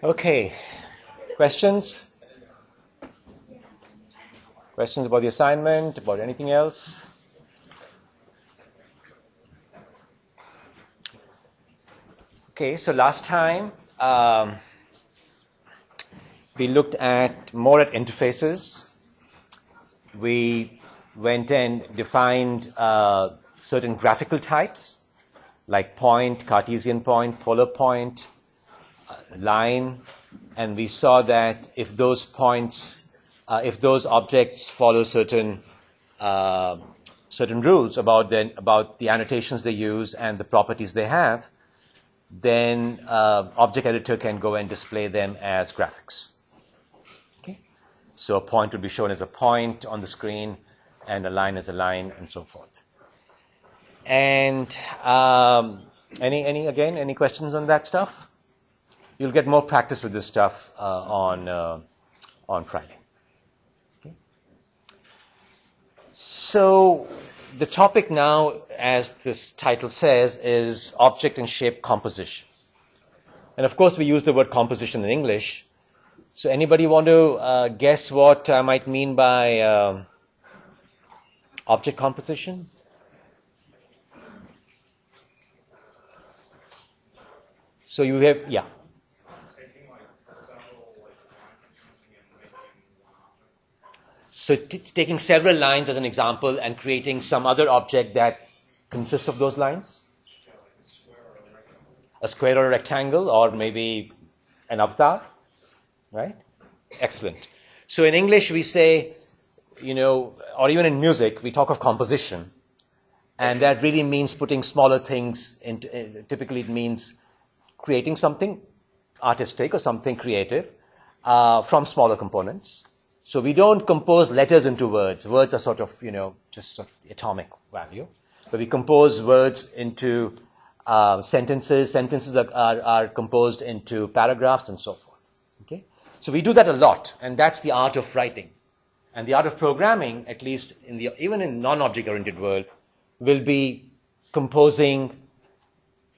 Okay. Questions? Questions about the assignment, about anything else? Okay, so last time um, we looked at more at interfaces. We went and defined uh, certain graphical types like point, Cartesian point, polar point, line, and we saw that if those points, uh, if those objects follow certain uh, certain rules about the, about the annotations they use and the properties they have, then uh, object editor can go and display them as graphics. Okay? So a point would be shown as a point on the screen, and a line as a line, and so forth. And um, any, any again, any questions on that stuff? You'll get more practice with this stuff uh, on uh, on Friday. Okay. So the topic now, as this title says, is object and shape composition. And of course, we use the word composition in English. So anybody want to uh, guess what I might mean by um, object composition? So you have, yeah. So t- taking several lines as an example and creating some other object that consists of those lines? A square or a rectangle, or maybe an avatar, right? Excellent. So in English, we say, you know, or even in music, we talk of composition. And that really means putting smaller things into, uh, typically it means creating something artistic or something creative uh, from smaller components. So we don't compose letters into words. Words are sort of, you know, just sort of atomic value. But we compose words into uh, sentences. Sentences are, are, are, composed into paragraphs and so forth. Okay? So we do that a lot, and that's the art of writing. And the art of programming, at least in the, even in non-object-oriented world, will be composing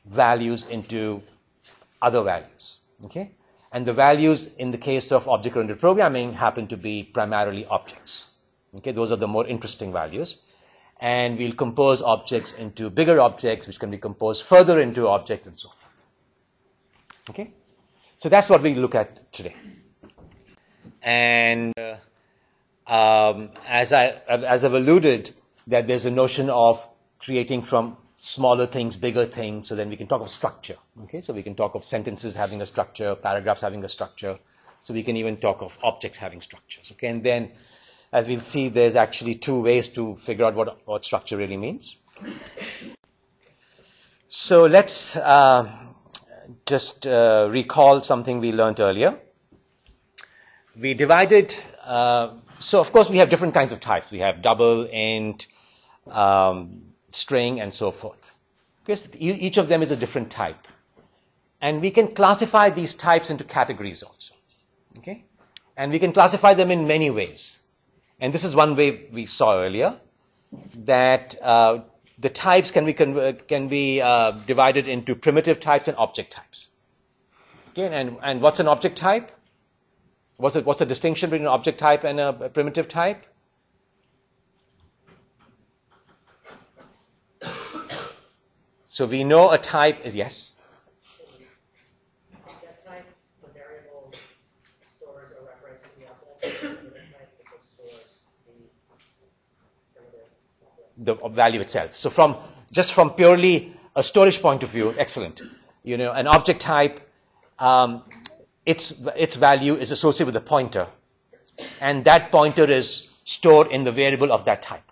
values into other values. Okay? And the values in the case of object-oriented programming happen to be primarily objects. Okay, those are the more interesting values. And we'll compose objects into bigger objects, which can be composed further into objects and so forth. Okay? So that's what we look at today. And uh, um, as, I, as I've alluded, that there's a notion of creating from smaller things, bigger things, so then we can talk of structure. Okay, so we can talk of sentences having a structure, paragraphs having a structure, so we can even talk of objects having structures. Okay, and then as we'll see, there's actually two ways to figure out what, what structure really means. So let's uh, just uh, recall something we learned earlier. We divided, uh, so of course we have different kinds of types. We have double, int, um, string, and so forth. Because each of them is a different type. And we can classify these types into categories also. Okay? And we can classify them in many ways. And this is one way we saw earlier, that uh, the types can be, can be uh, divided into primitive types and object types. Okay? And, and what's an object type? What's, it, what's the distinction between an object type and a, a primitive type? So we know a type is yes. the value itself. So from just from purely a storage point of view, excellent. You know, an object type, um, its its value is associated with a pointer, and that pointer is stored in the variable of that type.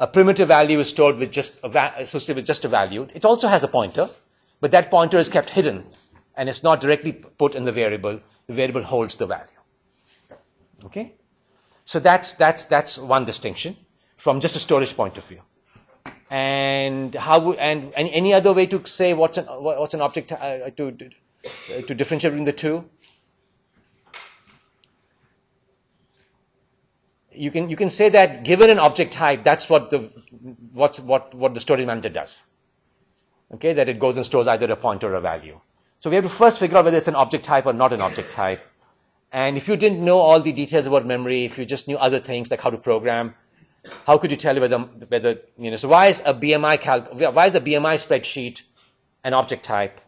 A primitive value is stored with just associated with just a value. It also has a pointer, but that pointer is kept hidden and it's not directly put in the variable. The variable holds the value. Okay? So that's, that's, that's one distinction from just a storage point of view. And how, and, and any other way to say what's an, what's an object, uh, to, to differentiate between the two? You can, you can say that given an object type, that's what the, what's, what, what the storage manager does. Okay, that it goes and stores either a pointer or a value. So we have to first figure out whether it's an object type or not an object type. And if you didn't know all the details about memory, if you just knew other things like how to program, how could you tell whether, whether you know, so why is a BMI calc, why is a BMI spreadsheet an object type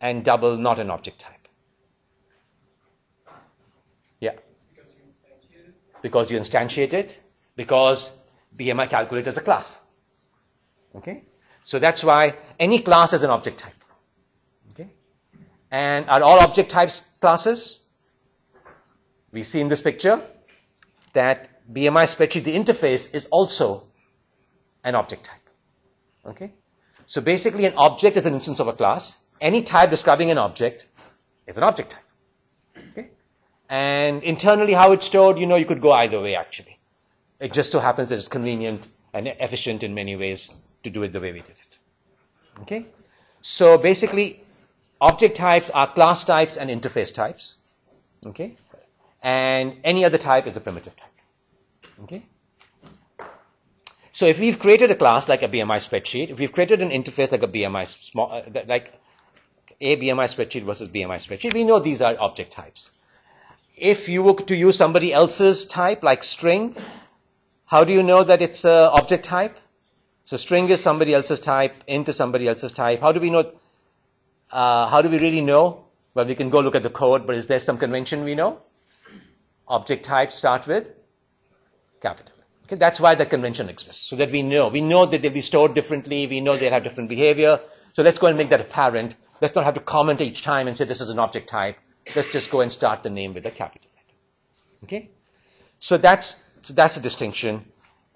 and double not an object type? Yeah. Because you instantiate it. Because you instantiate it, because BMI calculator is a class. Okay? So that's why any class is an object type. Okay? And are all object types classes? We see in this picture that BMI spreadsheet, the interface, is also an object type. Okay? So basically, an object is an instance of a class. Any type describing an object is an object type. And internally, how it's stored, you know, you could go either way actually. It just so happens that it's convenient and efficient in many ways to do it the way we did it. Okay? So basically, object types are class types and interface types. Okay? And any other type is a primitive type. Okay? So if we've created a class like a BMI spreadsheet, if we've created an interface like a BMI small, uh, like a BMI spreadsheet versus BMI spreadsheet, we know these are object types. If you were to use somebody else's type, like string, how do you know that it's an object type? So string is somebody else's type, int is somebody else's type. How do we know? Uh, how do we really know? Well, we can go look at the code, but is there some convention we know? Object types start with capital. Okay, that's why the convention exists, so that we know. We know that they'll be stored differently. We know they'll have different behavior. So let's go and make that apparent. Let's not have to comment each time and say this is an object type. Let's just go and start the name with a capital letter. Okay? So that's, so that's a distinction.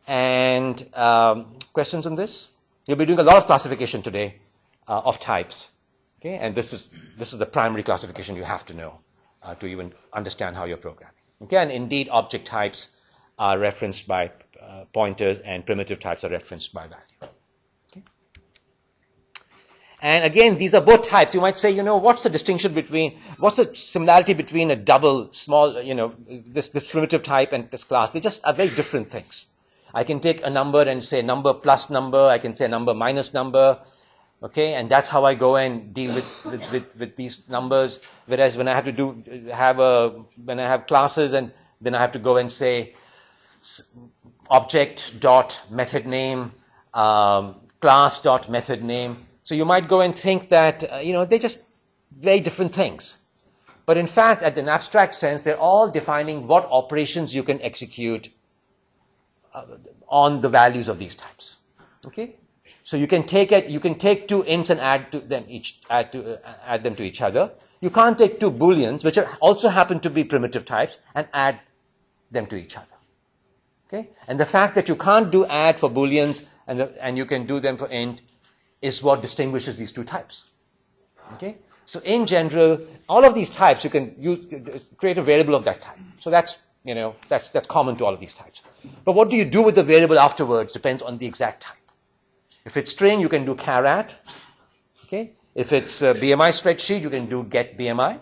And um, questions on this? You'll be doing a lot of classification today uh, of types. Okay? And this is, this is the primary classification you have to know uh, to even understand how you're programming. Okay? And indeed, object types are referenced by uh, pointers and primitive types are referenced by value. And again, these are both types. You might say, you know, what's the distinction between, what's the similarity between a double, small, you know, this, this primitive type and this class? They just are very different things. I can take a number and say number plus number. I can say number minus number. Okay, and that's how I go and deal with, with, with, with these numbers. Whereas when I have to do, have a, when I have classes and then I have to go and say, object dot method name, um, class dot method name. So you might go and think that, uh, you know, they're just very different things. But in fact, at an abstract sense, they're all defining what operations you can execute uh, on the values of these types. Okay? So you can take it, you can take two ints and add to them each, add to, uh, add them to each other. You can't take two booleans, which are also happen to be primitive types, and add them to each other. Okay? And the fact that you can't do add for booleans and, the, and you can do them for int is what distinguishes these two types. Okay? So in general, all of these types you can use, create a variable of that type. So that's, you know, that's, that's common to all of these types. But what do you do with the variable afterwards depends on the exact type. If it's string, you can do char at. Okay? If it's a BMI spreadsheet, you can do get BMI.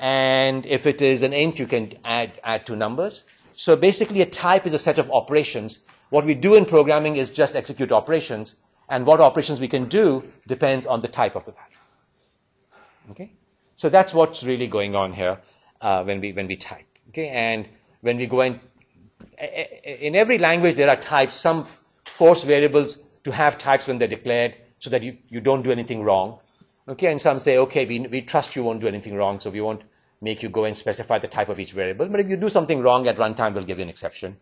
And if it is an int, you can add, add two numbers. So basically, a type is a set of operations. What we do in programming is just execute operations, and what operations we can do depends on the type of the value. Okay? So that's what's really going on here uh, when, we, when we type. Okay? And when we go in, in every language, there are types, some force variables to have types when they're declared so that you, you don't do anything wrong. Okay? And some say, okay, we, we trust you won't do anything wrong, so we won't make you go and specify the type of each variable. But if you do something wrong at runtime, we'll give you an exception.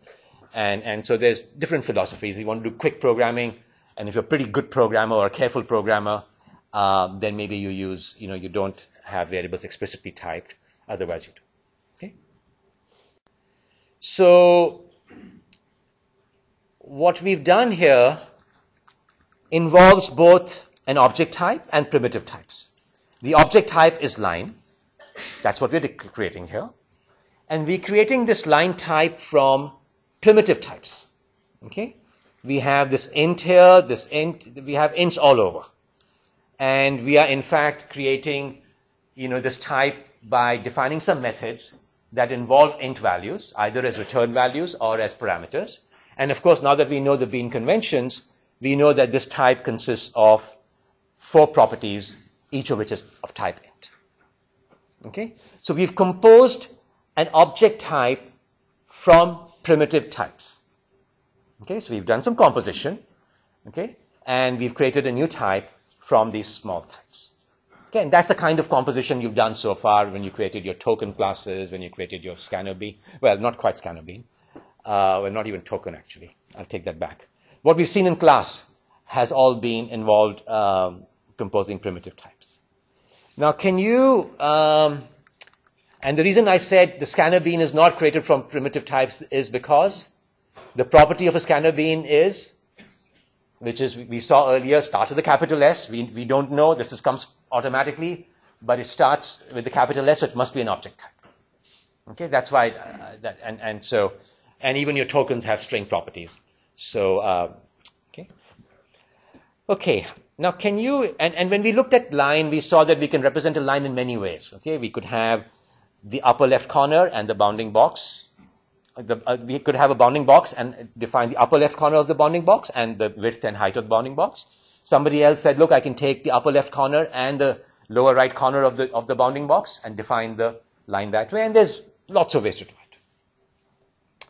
And, and so there's different philosophies. You want to do quick programming, and if you're a pretty good programmer or a careful programmer, um, then maybe you use, you know, you don't have variables explicitly typed. Otherwise, you do. Okay. So what we've done here involves both an object type and primitive types. The object type is line. That's what we're creating here. And we're creating this line type from primitive types. Okay? We have this int here, this int, we have ints all over. And we are in fact creating, you know, this type by defining some methods that involve int values, either as return values or as parameters. And of course, now that we know the bean conventions, we know that this type consists of four properties each of which is of type int. Okay? So we've composed an object type from primitive types. Okay, so we've done some composition, okay, and we've created a new type from these small types. Okay, and that's the kind of composition you've done so far when you created your token classes, when you created your scanner bean. Well, not quite scanner bean. Uh, well, not even token, actually. I'll take that back. What we've seen in class has all been involved um, composing primitive types. Now, can you, um, and the reason I said the scanner bean is not created from primitive types is because the property of a scanner bean is, which is we saw earlier, starts with a capital S. We, we don't know, this is, comes automatically, but it starts with the capital S, so it must be an object type. Okay, that's why, uh, that, and, and so, and even your tokens have string properties. So, uh, okay. Okay, now can you, and, and when we looked at line, we saw that we can represent a line in many ways. Okay, we could have the upper left corner and the bounding box the, uh, we could have a bounding box and define the upper left corner of the bounding box and the width and height of the bounding box. Somebody else said, look, I can take the upper left corner and the lower right corner of the, of the bounding box and define the line that way. And there's lots of ways to do it.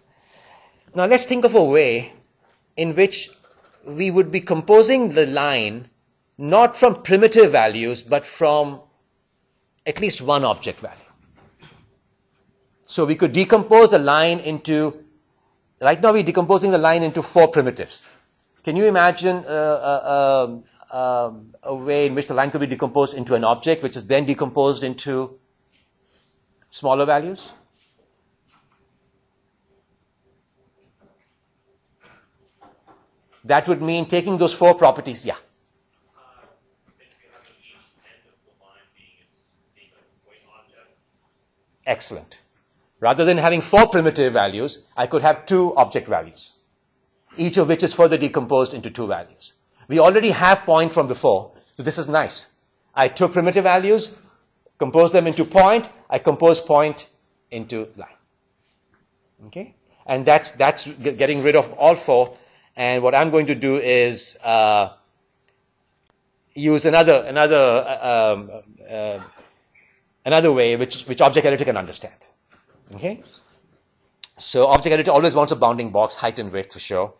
Now let's think of a way in which we would be composing the line not from primitive values, but from at least one object value. So we could decompose a line into, right now we're decomposing the line into four primitives. Can you imagine uh, uh, uh, a way in which the line could be decomposed into an object, which is then decomposed into smaller values? That would mean taking those four properties, yeah. Excellent. Rather than having four primitive values, I could have two object values, each of which is further decomposed into two values. We already have point from before, so this is nice. I took primitive values, composed them into point, I compose point into line. Okay? And that's, that's getting rid of all four. And what I'm going to do is uh, use another, another, uh, um, uh, another way which, which object editor can understand. Okay? So object editor always wants a bounding box, height and width for sure.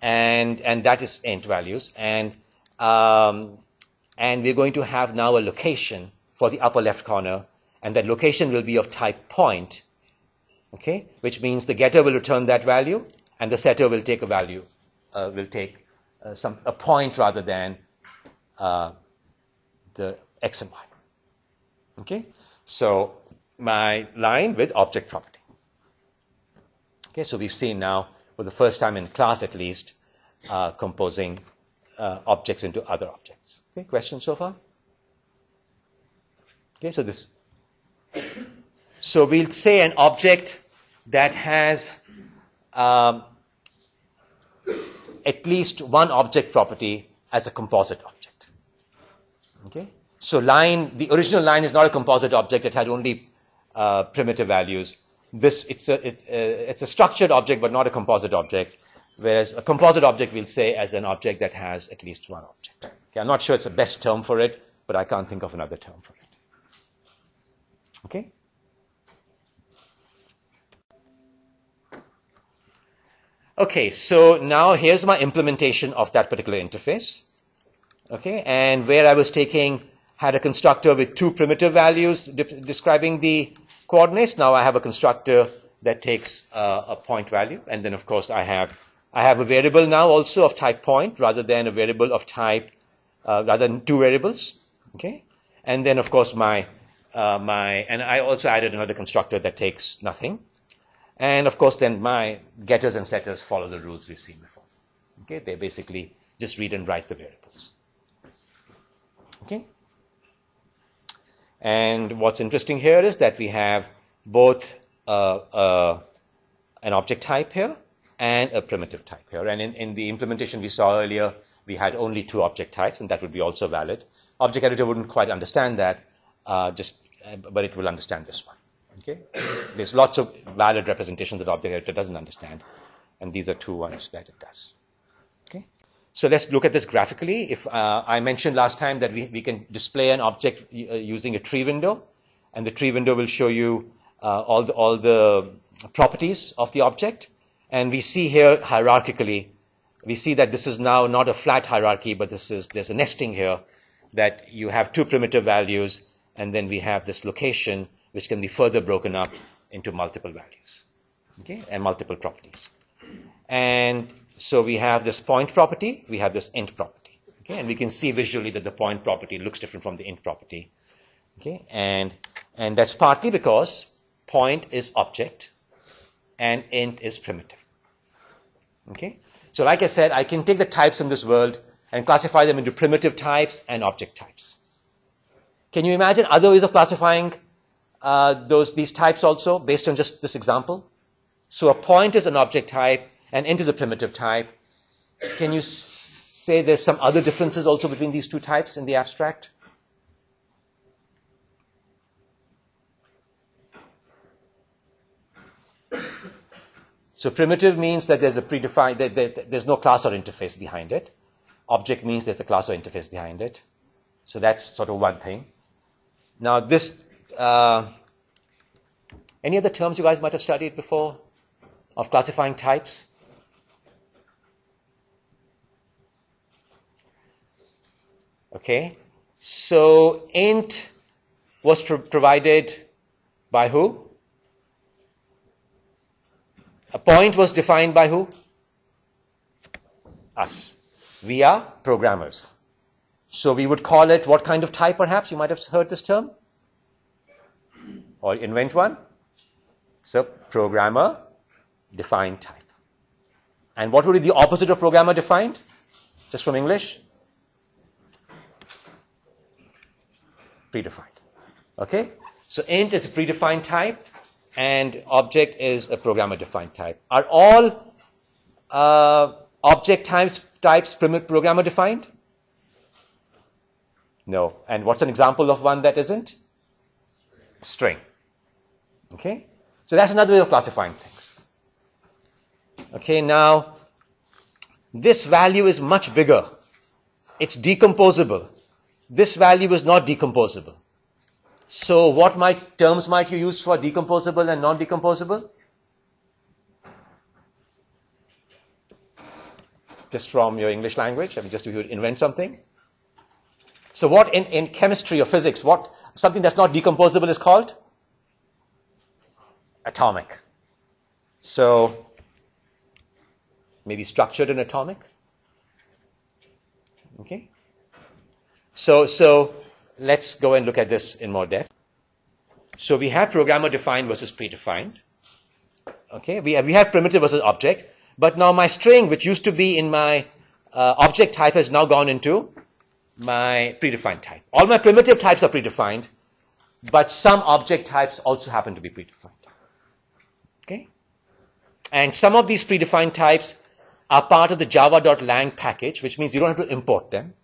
And, and that is int values. And, um, and we're going to have now a location for the upper left corner. And that location will be of type point. Okay? Which means the getter will return that value and the setter will take a value, uh, will take uh, some, a point rather than uh, the x and y. Okay? So my line with object property. Okay, so we've seen now, for the first time in class at least, uh, composing uh, objects into other objects. Okay, questions so far? Okay, so this. So we'll say an object that has um, at least one object property as a composite object. Okay, so line, the original line is not a composite object; it had only uh, primitive values. This, it's a, it's, a, structured object, but not a composite object. Whereas a composite object we'll say as an object that has at least one object. Okay, I'm not sure it's the best term for it, but I can't think of another term for it. Okay? Okay, so now here's my implementation of that particular interface. Okay, and where I was taking, had a constructor with two primitive values de describing the coordinates. Now I have a constructor that takes uh, a point value. And then, of course, I have, I have a variable now also of type point rather than a variable of type, uh, rather than two variables. Okay. And then, of course, my, uh, my, and I also added another constructor that takes nothing. And of course, then my getters and setters follow the rules we've seen before. Okay. They basically just read and write the variables. Okay. And what's interesting here is that we have both uh, uh, an object type here and a primitive type here. And in, in the implementation we saw earlier, we had only two object types, and that would be also valid. Object editor wouldn't quite understand that, uh, just, uh, but it will understand this one. Okay? There's lots of valid representations that object editor doesn't understand, and these are two ones that it does. So let's look at this graphically. If uh, I mentioned last time that we, we can display an object uh, using a tree window, and the tree window will show you uh, all, the, all the properties of the object. And we see here hierarchically, we see that this is now not a flat hierarchy, but this is, there's a nesting here that you have two primitive values, and then we have this location, which can be further broken up into multiple values, okay, and multiple properties. And so we have this point property, we have this int property, okay, and we can see visually that the point property looks different from the int property, okay, and and that's partly because point is object and int is primitive, okay. So, like I said, I can take the types in this world and classify them into primitive types and object types. Can you imagine other ways of classifying uh, those these types also based on just this example? So, a point is an object type and int is a primitive type. Can you say there's some other differences also between these two types in the abstract? So primitive means that there's a predefined, that, that, there's no class or interface behind it. Object means there's a class or interface behind it. So that's sort of one thing. Now this, uh, any other terms you guys might have studied before of classifying types? Okay. So int was pro- provided by who? A point was defined by who? Us. We are programmers. So we would call it what kind of type perhaps? You might have heard this term. Or invent one. So programmer defined type. And what would be the opposite of programmer defined? Just from English? Predefined. Okay? So int is a predefined type and object is a programmer defined type. Are all uh, object types, types programmer defined? No. And what's an example of one that isn't? String. Okay? So that's another way of classifying things. Okay, now this value is much bigger. It's decomposable. This value is not decomposable. So what might terms might you use for decomposable and non-decomposable? Just from your English language, I mean, just if you would invent something. So what in, in chemistry or physics, what something that's not decomposable is called? Atomic. So maybe structured and atomic. Okay. So so let's go and look at this in more depth. So we have programmer defined versus predefined. Okay, we have, we have primitive versus object. But now my string, which used to be in my uh, object type, has now gone into my predefined type. All my primitive types are predefined, but some object types also happen to be predefined. Okay? And some of these predefined types are part of the java.lang package, which means you don't have to import them.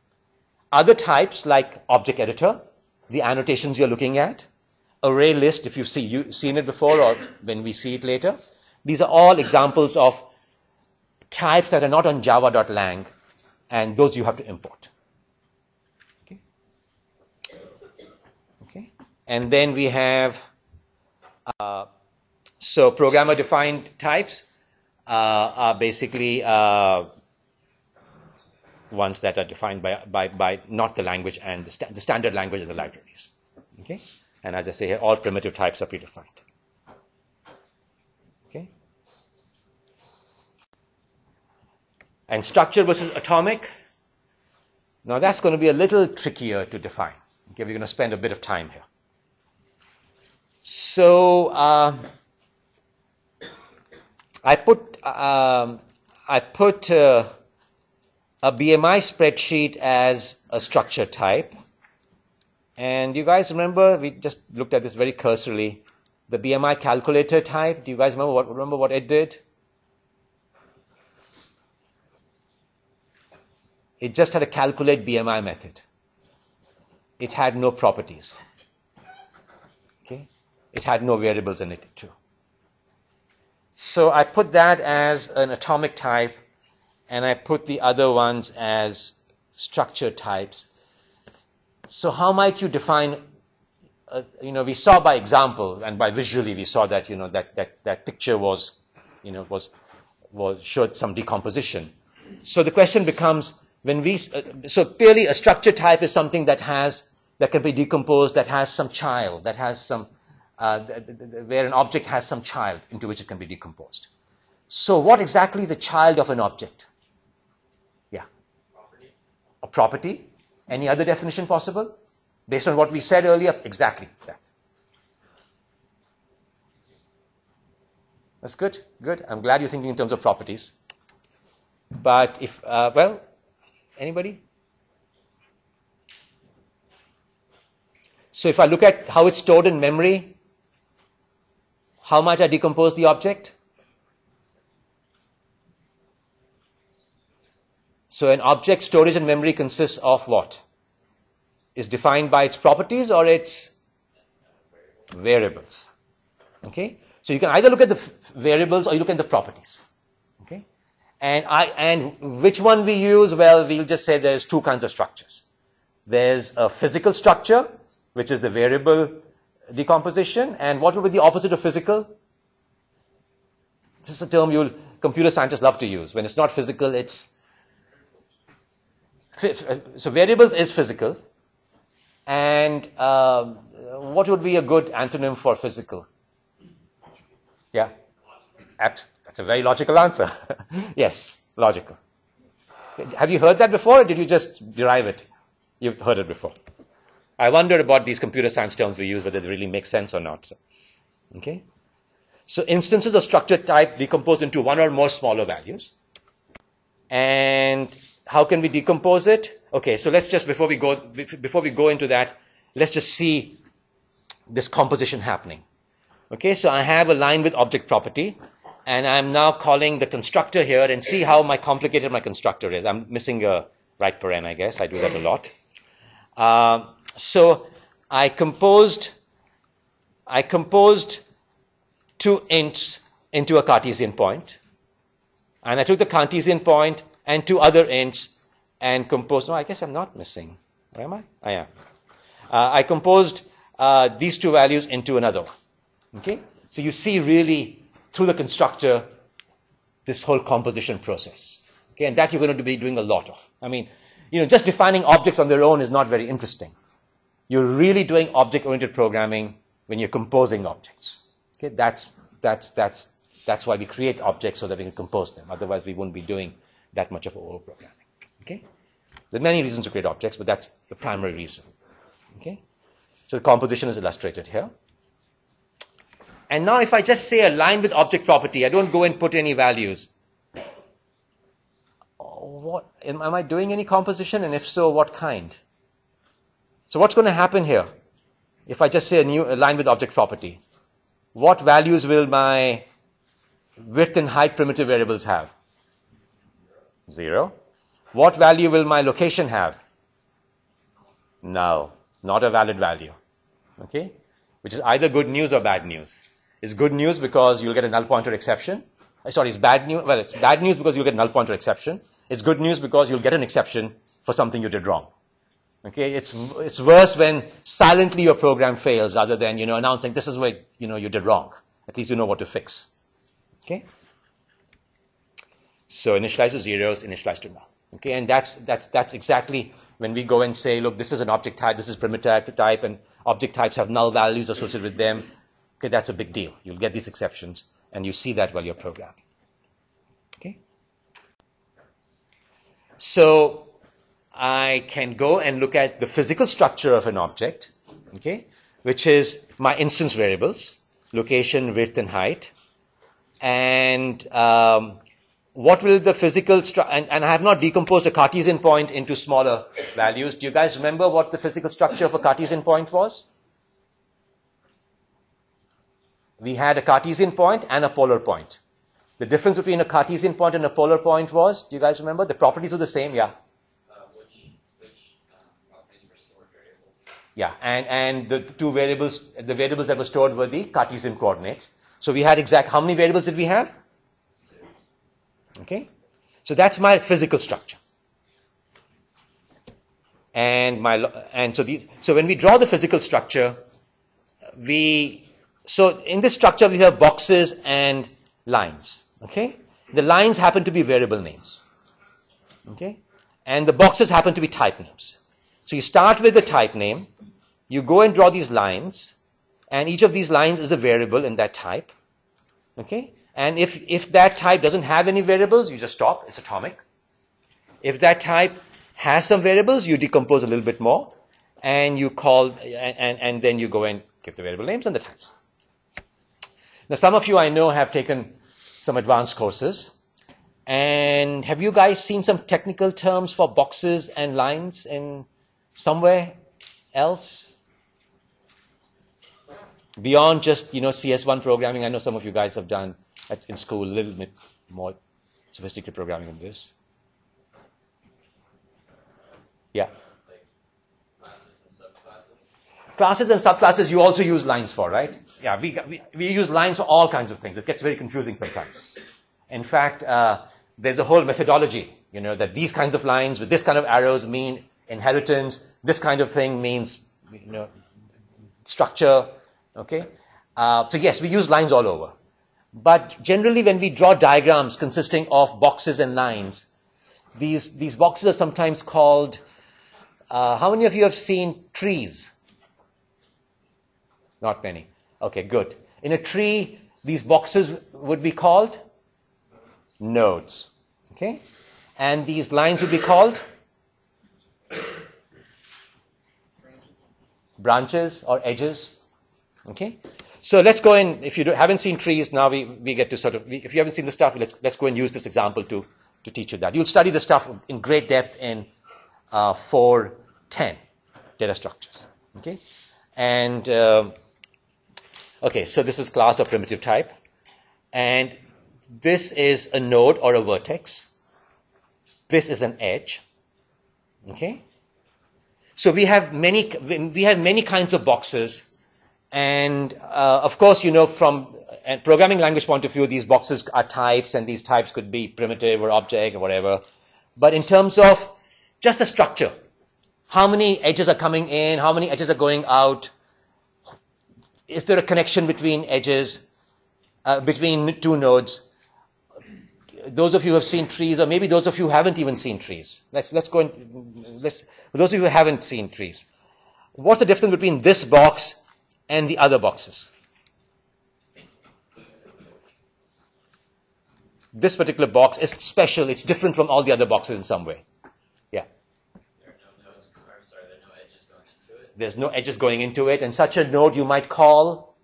Other types like object editor, the annotations you're looking at, array list, if you've see, you, seen it before or when we see it later, these are all examples of types that are not on java.lang and those you have to import. Okay. Okay. And then we have, uh, so programmer defined types uh, are basically uh, ones that are defined by, by, by not the language and the, the standard language of the libraries. Okay? And as I say here, all primitive types are predefined. Okay? And structure versus atomic. Now that's going to be a little trickier to define. Okay, we're going to spend a bit of time here. So uh, I put um, I put uh, a BMI spreadsheet as a structure type. And you guys remember, we just looked at this very cursorily, the BMI calculator type. Do you guys remember what, remember what it did? It just had a calculate BMI method. It had no properties. Okay? It had no variables in it too. So I put that as an atomic type and I put the other ones as structure types. So how might you define, uh, you know, we saw by example and by visually we saw that, you know, that, that, that picture was, you know, was, was, showed some decomposition. So the question becomes, when we, uh, so clearly a structure type is something that has, that can be decomposed, that has some child, that has some, uh, where an object has some child into which it can be decomposed. So what exactly is a child of an object? A property. Any other definition possible? Based on what we said earlier, exactly that. That's good, good. I'm glad you're thinking in terms of properties. But if, uh, well, anybody? So if I look at how it's stored in memory, how might I decompose the object? So an object storage and memory consists of what? Is defined by its properties or its variables. Okay? So you can either look at the variables or you look at the properties. Okay? And I, and which one we use? Well, we'll just say there's two kinds of structures. There's a physical structure, which is the variable decomposition, and what would be the opposite of physical? This is a term you'll, computer scientists love to use. When it's not physical, it's, so variables is physical, and um, what would be a good antonym for physical? Yeah? Abs That's a very logical answer. yes, logical. Have you heard that before, or did you just derive it? You've heard it before. I wonder about these computer science terms we use, whether they really make sense or not. So, okay? So instances of structure type decompose into one or more smaller values. And how can we decompose it? Okay, so let's just, before we go, before we go into that, let's just see this composition happening. Okay, so I have a line with object property, and I'm now calling the constructor here and see how my complicated my constructor is. I'm missing a right paren, I guess. I do that a lot. Uh, so I composed, I composed two ints into a Cartesian point, and I took the Cartesian point and two other ints and composed. No, I guess I'm not missing. Where am I? I am. Uh, I composed uh, these two values into another one. Okay? So you see really through the constructor this whole composition process. Okay? And that you're going to be doing a lot of. I mean, you know, just defining objects on their own is not very interesting. You're really doing object-oriented programming when you're composing objects. Okay? That's, that's, that's, that's why we create objects so that we can compose them. Otherwise, we wouldn't be doing that much of OO programming. Okay? There are many reasons to create objects, but that's the primary reason. Okay? So the composition is illustrated here. And now if I just say a line with object property, I don't go and put any values. What, am, I doing any composition? And if so, what kind? So what's going to happen here? If I just say a new line with object property, what values will my width and height primitive variables have? Zero. What value will my location have? No, not a valid value. Okay? Which is either good news or bad news. It's good news because you'll get a null pointer exception. Uh, sorry, it's bad news. Well, it's bad news because you'll get a null pointer exception. It's good news because you'll get an exception for something you did wrong. Okay, it's, it's worse when silently your program fails rather than, you know, announcing this is where, you know, you did wrong. At least you know what to fix. Okay? So initialize to zeros, initialize to null. Okay, and that's, that's, that's exactly when we go and say, look, this is an object type, this is primitive type, and object types have null values associated with them. Okay, that's a big deal. You'll get these exceptions, and you see that while you're programming. Okay? So, I can go and look at the physical structure of an object, okay, which is my instance variables, location, width, and height. And um, what will the physical structure, and, and I have not decomposed a Cartesian point into smaller values. Do you guys remember what the physical structure of a Cartesian point was? We had a Cartesian point and a polar point. The difference between a Cartesian point and a polar point was, do you guys remember? The properties are the same, yeah. Uh, which, which um, properties were stored variables? Yeah, and, and the two variables, the variables that were stored were the Cartesian coordinates. So we had exact, how many variables did we have? Okay? So that's my physical structure. And my and so these, so when we draw the physical structure, we so in this structure we have boxes and lines. Okay, the lines happen to be variable names. Okay, and the boxes happen to be type names. So you start with the type name, you go and draw these lines, and each of these lines is a variable in that type. Okay, and if if that type doesn't have any variables, you just stop. It's atomic. If that type has some variables, you decompose a little bit more, and you call and, and, and then you go and give the variable names and the types. Now, some of you I know have taken some advanced courses. And have you guys seen some technical terms for boxes and lines in somewhere else? Beyond just, you know, CS1 programming, I know some of you guys have done at, in school a little bit more sophisticated programming than this. Yeah. Like classes and subclasses. Classes and subclasses you also use lines for, right? Yeah, we, we, we use lines for all kinds of things. It gets very confusing sometimes. In fact, uh, there's a whole methodology, you know, that these kinds of lines with this kind of arrows mean inheritance. This kind of thing means, you know, structure. Okay. Uh, so yes, we use lines all over. But generally, when we draw diagrams consisting of boxes and lines, these these boxes are sometimes called. Uh, how many of you have seen trees? Not many. Okay, good. In a tree, these boxes would be called nodes. Okay? And these lines would be called branches or edges. Okay? So let's go in. If you haven't seen trees, now we, we get to sort of, we, if you haven't seen the stuff, let's, let's go and use this example to, to teach you that. You'll study the stuff in great depth in uh, 410 data structures. Okay? And, um, okay, so this is class of primitive type. And this is a node or a vertex. This is an edge. Okay? So we have many, we have many kinds of boxes. And uh, of course, you know, from a programming language point of view, these boxes are types, and these types could be primitive or object or whatever. But in terms of just the structure, how many edges are coming in, how many edges are going out, is there a connection between edges, uh, between two nodes? Those of you who have seen trees, or maybe those of you who haven't even seen trees. Let's, let's go and, let's, those of you who haven't seen trees. What's the difference between this box and the other boxes? This particular box is special. It's different from all the other boxes in some way. Yeah. There no nodes, sorry, there no edges going into it. There's no edges going into it. And such a node you might call,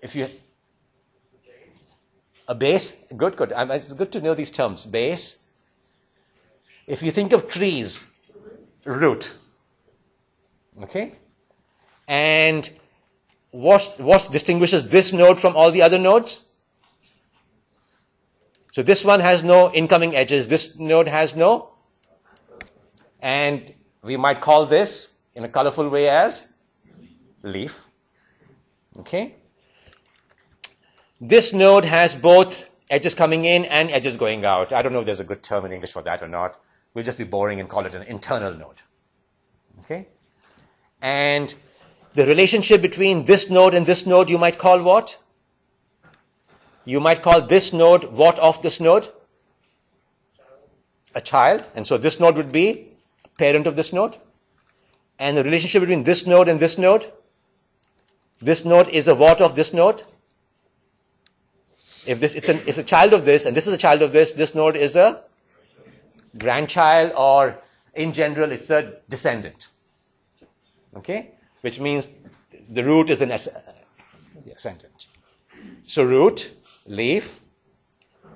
if you, a base. Good, good. It's good to know these terms. Base. If you think of trees, root. Okay? And what, distinguishes this node from all the other nodes? So this one has no incoming edges. This node has no. And we might call this in a colorful way as leaf. Okay? This node has both edges coming in and edges going out. I don't know if there's a good term in English for that or not. We'll just be boring and call it an internal node. Okay? And the relationship between this node and this node you might call what? You might call this node what of this node? A child. And so this node would be parent of this node. And the relationship between this node and this node? This node is a what of this node? If this it's, an, it's a child of this and this is a child of this, this node is a grandchild or in general it's a descendant. Okay? Which means the root is an as- ascendant. So root, leaf,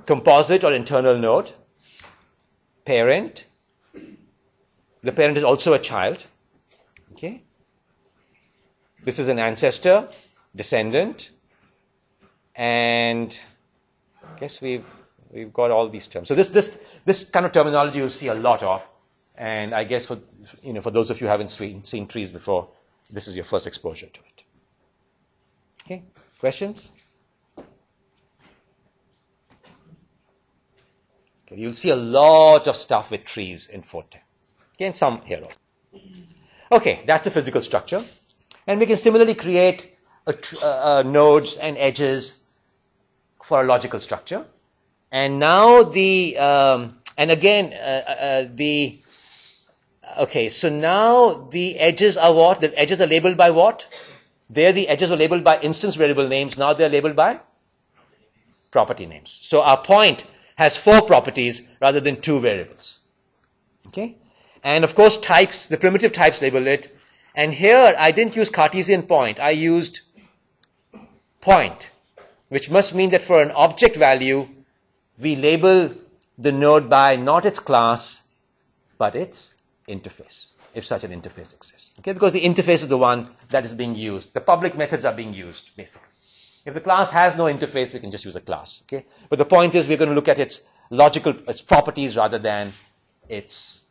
composite or internal node, parent. The parent is also a child. Okay? This is an ancestor, descendant, and I guess we've we've got all these terms. So this this this kind of terminology you'll see a lot of, and I guess for you know for those of you who haven't seen, seen trees before, this is your first exposure to it. Okay, questions? Okay, you'll see a lot of stuff with trees in 410. Okay, and some here. Okay, that's the physical structure. And we can similarly create a uh, uh, nodes and edges for a logical structure. And now the, um, and again, uh, uh, uh, the, okay, so now the edges are what? The edges are labeled by what? There the edges were labeled by instance variable names. Now they're labeled by property names. So our point has four properties rather than two variables. Okay? And of course types, the primitive types label it. And here I didn't use Cartesian point. I used point, which must mean that for an object value, we label the node by not its class, but its interface, if such an interface exists. Okay, because the interface is the one that is being used. The public methods are being used, basically. If the class has no interface, we can just use a class. Okay, but the point is we're going to look at its logical, its properties rather than its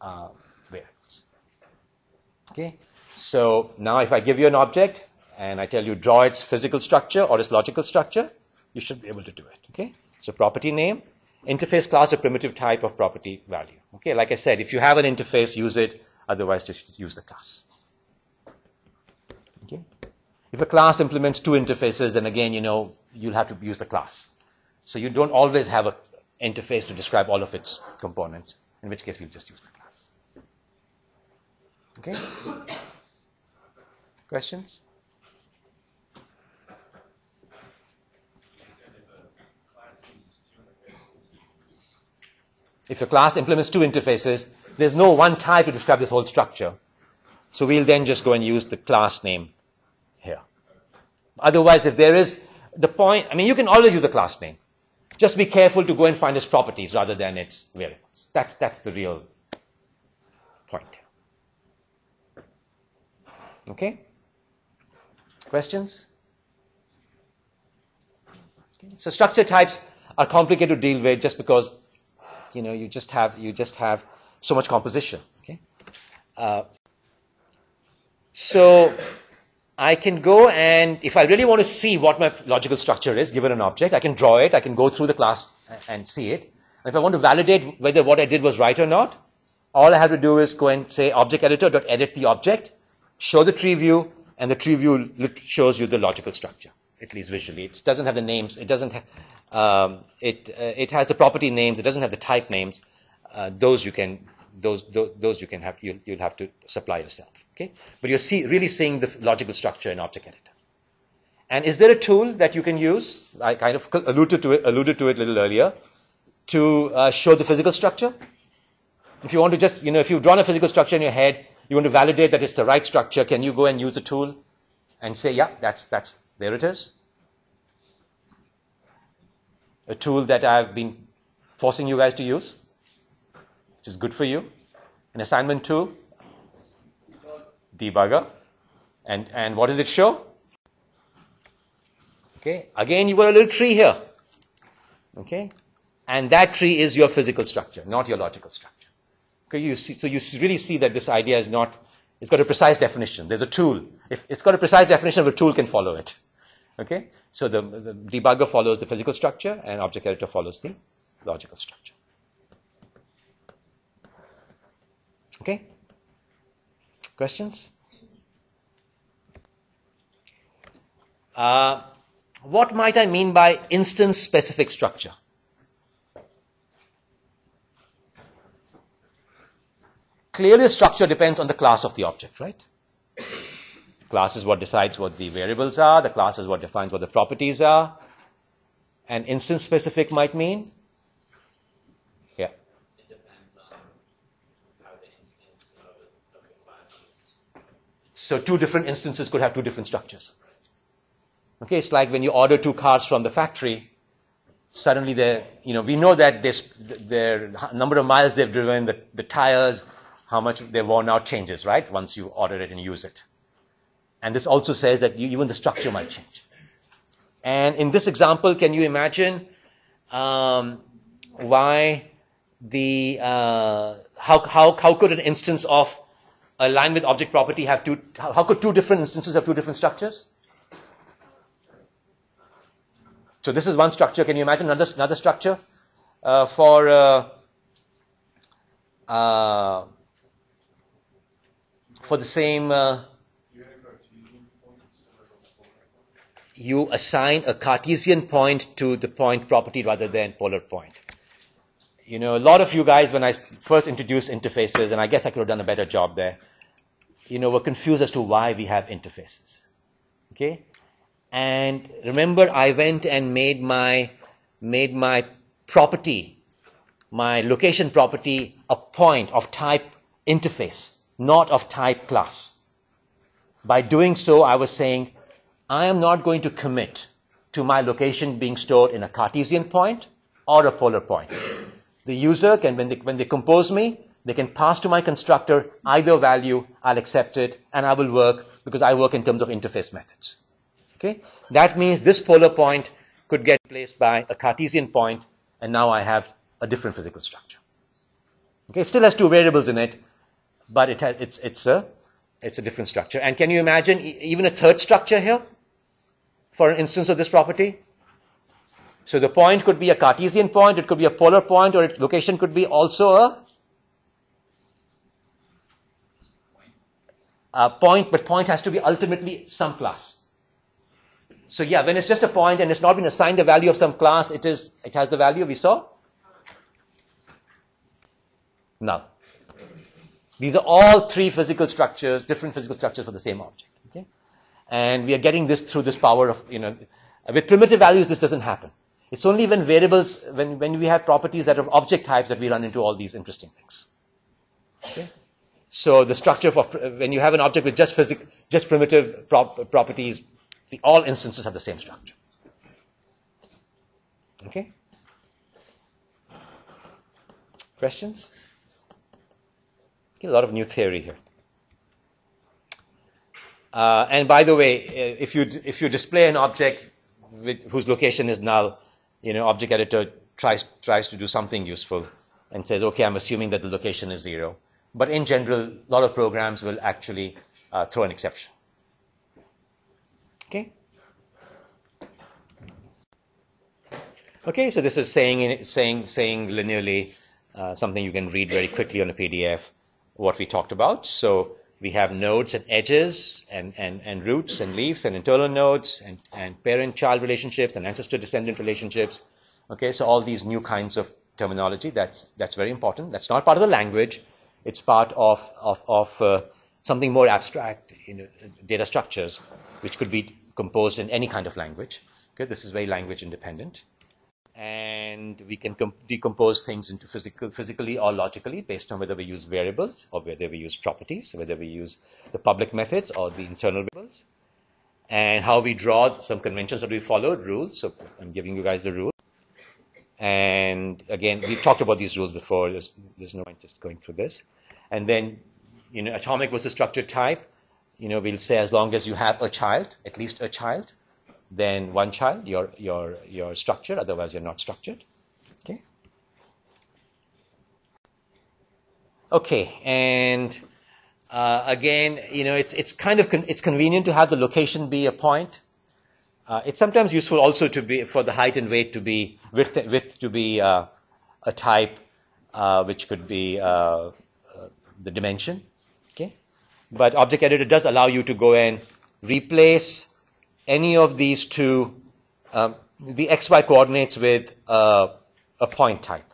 uh, variables. Okay, so now if I give you an object and I tell you draw its physical structure or its logical structure, you should be able to do it. Okay, so property name, interface class, a primitive type of property value. Okay, like I said, if you have an interface, use it. Otherwise, just use the class. Okay. If a class implements two interfaces, then again, you know, you'll have to use the class. So you don't always have an interface to describe all of its components, in which case we'll just use the class. Okay? Questions? If a class implements two interfaces, there's no one type to describe this whole structure. So we'll then just go and use the class name here. Otherwise, if there is the point, I mean, you can always use a class name. Just be careful to go and find its properties rather than its variables. That's, that's the real point. Okay? Questions? So structure types are complicated to deal with just because you know you just have you just have so much composition. Okay. Uh, so I can go and if I really want to see what my logical structure is given an object, I can draw it. I can go through the class and see it. And if I want to validate whether what I did was right or not, all I have to do is go and say object editor dot edit the object, show the tree view, and the tree view shows you the logical structure, at least visually. It doesn't have the names. It doesn't have, um, it, uh, it has the property names. It doesn't have the type names. Uh, those you can, those, those, those you can have, you'll, you'll have to supply yourself. Okay? But you're see, really seeing the logical structure in Object Editor. And is there a tool that you can use? I kind of alluded to it, alluded to it a little earlier, to uh, show the physical structure. If you want to just, you know, if you've drawn a physical structure in your head, you want to validate that it's the right structure, can you go and use a tool and say, yeah, that's, that's, there it is? A tool that I've been forcing you guys to use, which is good for you. An assignment tool, debugger. And, and what does it show? Okay, again, you've got a little tree here. Okay, and that tree is your physical structure, not your logical structure. Okay, you see, so you really see that this idea is not, it's got a precise definition. There's a tool. If it's got a precise definition, a tool can follow it. Okay, so the, the debugger follows the physical structure and object editor follows the logical structure. Okay, questions? Uh, what might I mean by instance specific structure? Clearly, structure depends on the class of the object, right? Class is what decides what the variables are, the class is what defines what the properties are. And instance specific might mean? Yeah. It depends on how the instance of, the class is. So, two different instances could have two different structures. Okay, it's like when you order two cars from the factory, suddenly they, you know, we know that this, their number of miles they've driven, the, the tires, how much they've worn out changes, right? Once you order it and use it. And this also says that you, even the structure might change. And in this example, can you imagine um, why the uh, how, how how could an instance of a line with object property have two? How, how could two different instances have two different structures? So this is one structure. Can you imagine another, another structure? uh, for uh, uh, for the same. You assign a Cartesian point to the point property rather than polar point. You know, a lot of you guys, when I first introduced interfaces, and I guess I could have done a better job there, you know, were confused as to why we have interfaces. Okay? And remember, I went and made my, made my property, my location property, a point of type interface, not of type class. By doing so, I was saying, I am not going to commit to my location being stored in a Cartesian point or a polar point. The user can, when they, when they compose me, they can pass to my constructor either value, I'll accept it, and I will work because I work in terms of interface methods. Okay? That means this polar point could get replaced by a Cartesian point, and now I have a different physical structure. Okay? It still has two variables in it, but it has, it's, it's, a, it's a different structure. And can you imagine e- even a third structure here for an instance of this property? So the point could be a Cartesian point, it could be a polar point, or its location could be also a, a point, but point has to be ultimately some class. So yeah, when it's just a point and it's not been assigned a value of some class, it is it has the value we saw. Now, These are all three physical structures, different physical structures for the same object. And we are getting this through this power of, you know, with primitive values, this doesn't happen. It's only when variables, when, when we have properties that are object types that we run into all these interesting things. Okay? So the structure for, when you have an object with just physic, just primitive prop, properties, the, all instances have the same structure. Okay? Questions? Okay, a lot of new theory here. Uh, and by the way, uh, if you if you display an object with, whose location is null, you know, object editor tries tries to do something useful and says, okay, I'm assuming that the location is zero. But in general, a lot of programs will actually uh, throw an exception. Okay. Okay, so this is saying saying saying linearly uh, something you can read very quickly on a PDF. What we talked about. So we have nodes and edges and, and, and roots and leaves and internal nodes and, and parent-child relationships and ancestor-descendant relationships. Okay, so all these new kinds of terminology, that's, that's very important. That's not part of the language. It's part of, of, of uh, something more abstract, you know, data structures, which could be composed in any kind of language. Okay, this is very language independent and we can com- decompose things into physical, physically or logically based on whether we use variables or whether we use properties, whether we use the public methods or the internal variables, and how we draw some conventions that we followed, rules. So I'm giving you guys the rules. And again, we've talked about these rules before. There's, there's no point just going through this. And then, you know, atomic versus structured type. You know, we'll say as long as you have a child, at least a child, then one child, you're, you're, you're structured, otherwise you're not structured. Okay? Okay, and uh, again, you know, it's, it's kind of, con- it's convenient to have the location be a point. Uh, it's sometimes useful also to be, for the height and weight to be, width, width to be uh, a type, uh, which could be uh, the dimension. Okay? But Object Editor does allow you to go and replace any of these two, um, the xy coordinates with uh, a point type.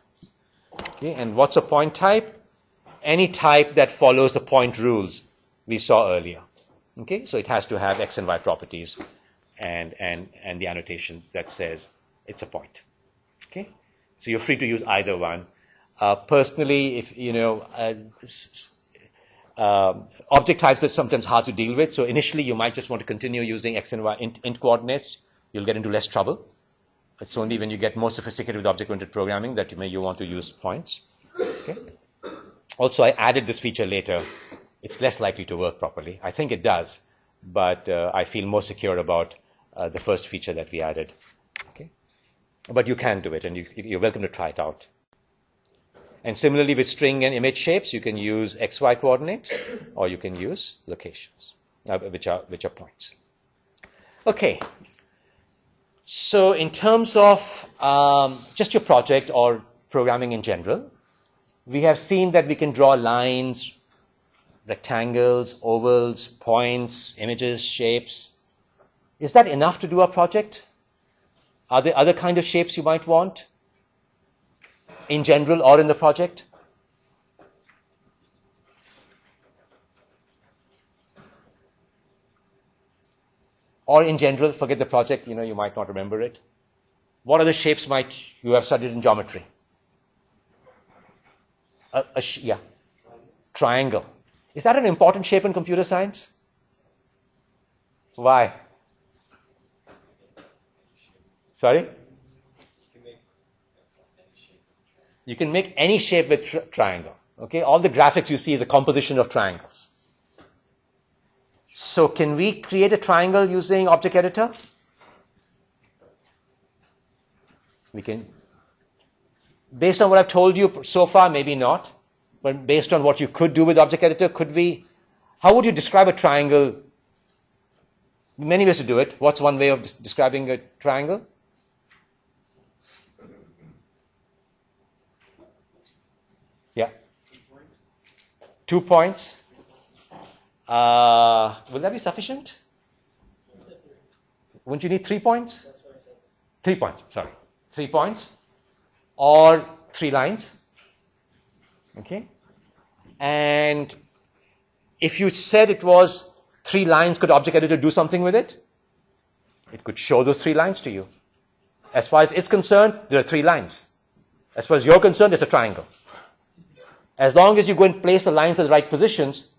Okay, and what's a point type? Any type that follows the point rules we saw earlier. Okay, so it has to have x and y properties and, and, and the annotation that says it's a point. Okay, so you're free to use either one. Uh, personally, if you know, uh, um, object types are sometimes hard to deal with. So initially, you might just want to continue using x and y int, int coordinates. You'll get into less trouble. It's only when you get more sophisticated with object-oriented programming that you may you want to use points. Okay. Also, I added this feature later. It's less likely to work properly. I think it does, but uh, I feel more secure about uh, the first feature that we added. Okay. But you can do it, and you, you're welcome to try it out. And similarly with string and image shapes, you can use xy coordinates or you can use locations, uh, which, are, which are points. Okay. So in terms of um, just your project or programming in general. We have seen that we can draw lines, rectangles, ovals, points, images, shapes. Is that enough to do a project? Are there other kind of shapes you might want in general or in the project? Or in general, forget the project, you know, you might not remember it. What other shapes might you have studied in geometry? A, a yeah. Triangle. Is that an important shape in computer science? Why? Sorry? You can make any shape with tri- triangle. Okay? All the graphics you see is a composition of triangles. So can we create a triangle using object editor? We can. Based on what I've told you so far, maybe not. But based on what you could do with object editor, could we? How would you describe a triangle? Many ways to do it. What's one way of des- describing a triangle? Yeah. Two points. Uh, will that be sufficient? Wouldn't you need three points? Three points, sorry. Three points or three lines. Okay? And if you said it was three lines, could Object Editor do something with it? It could show those three lines to you. As far as it's concerned, there are three lines. As far as you're concerned, there's a triangle. As long as you go and place the lines at the right positions,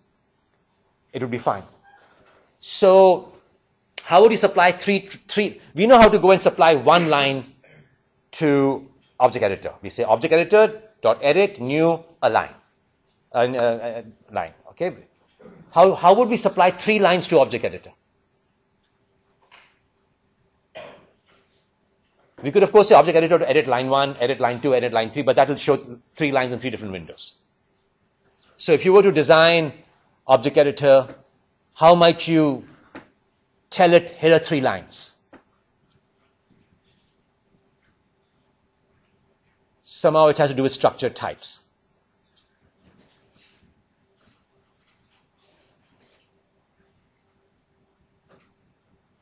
it will be fine. So, how would you supply three, three? We know how to go and supply one line to object editor. We say object editor dot edit new a line, a, a, a line. Okay. How how would we supply three lines to object editor? We could of course say object editor to edit line one, edit line two, edit line three, but that will show three lines in three different windows. So if you were to design object editor, how might you tell it here are three lines? Somehow it has to do with structure types.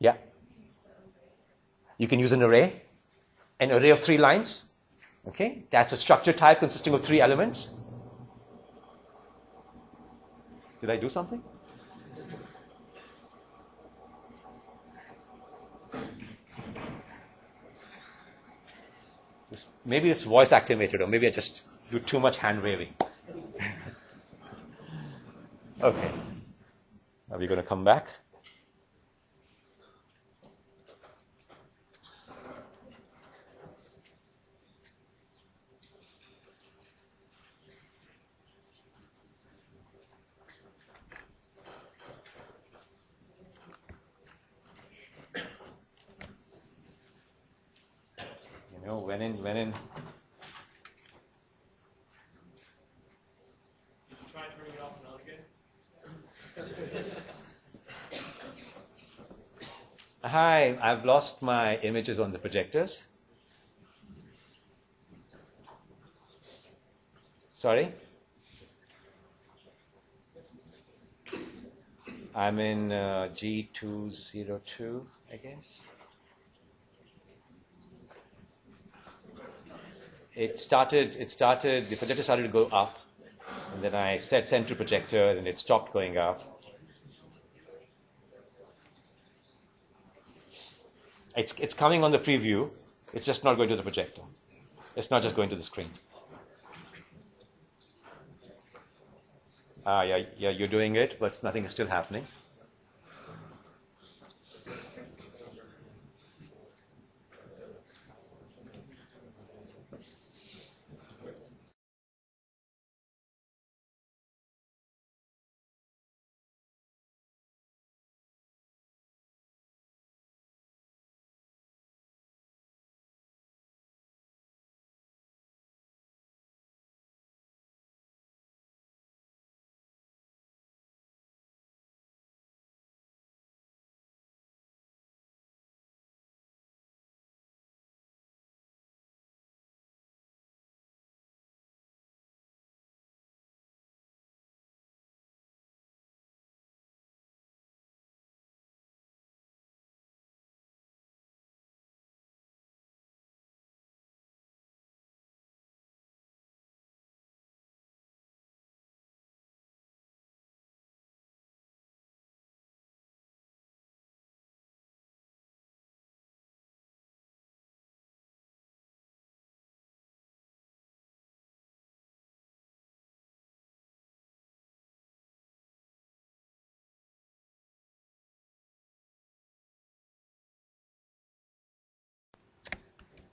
Yeah. You can use an array, an array of three lines. Okay, that's a structure type consisting of three elements. Did I do something? This, maybe it's voice activated, or maybe I just do too much hand waving. okay. Are we going to come back? When in, when in, Try turning it off and on again. Hi, I've lost my images on the projectors. Sorry? I'm in uh, G202, I guess. It started, it started, the projector started to go up, and then I said send to projector, and it stopped going up. It's, it's coming on the preview. It's just not going to the projector. It's not just going to the screen. Ah, yeah, yeah, you're doing it, but nothing is still happening.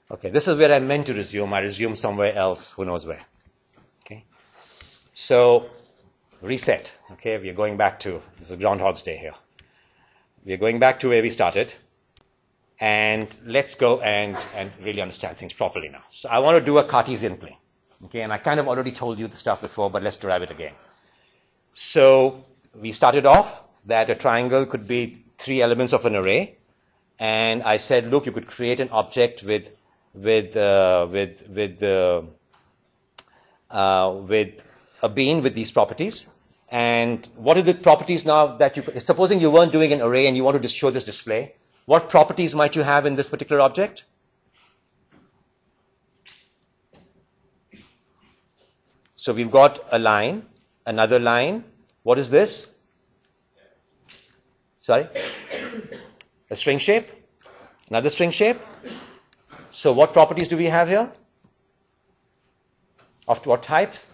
Okay, this is where I meant to resume. I resumed somewhere else, who knows where. Okay, so reset. Okay, we are going back to this is Groundhog's Day here. We are going back to where we started, and let's go and, and really understand things properly now. So I want to do a Cartesian plane. Okay, and I kind of already told you the stuff before, but let's derive it again. So we started off that a triangle could be three elements of an array, and I said, look, you could create an object with with uh, with with uh, uh, with a bean with these properties. And what are the properties now that you supposing you weren't doing an array and you want to just show this display? What properties might you have in this particular object? So we've got a line, another line. What is this? Sorry? A string shape? Another string shape? So what properties do we have here? Of what types?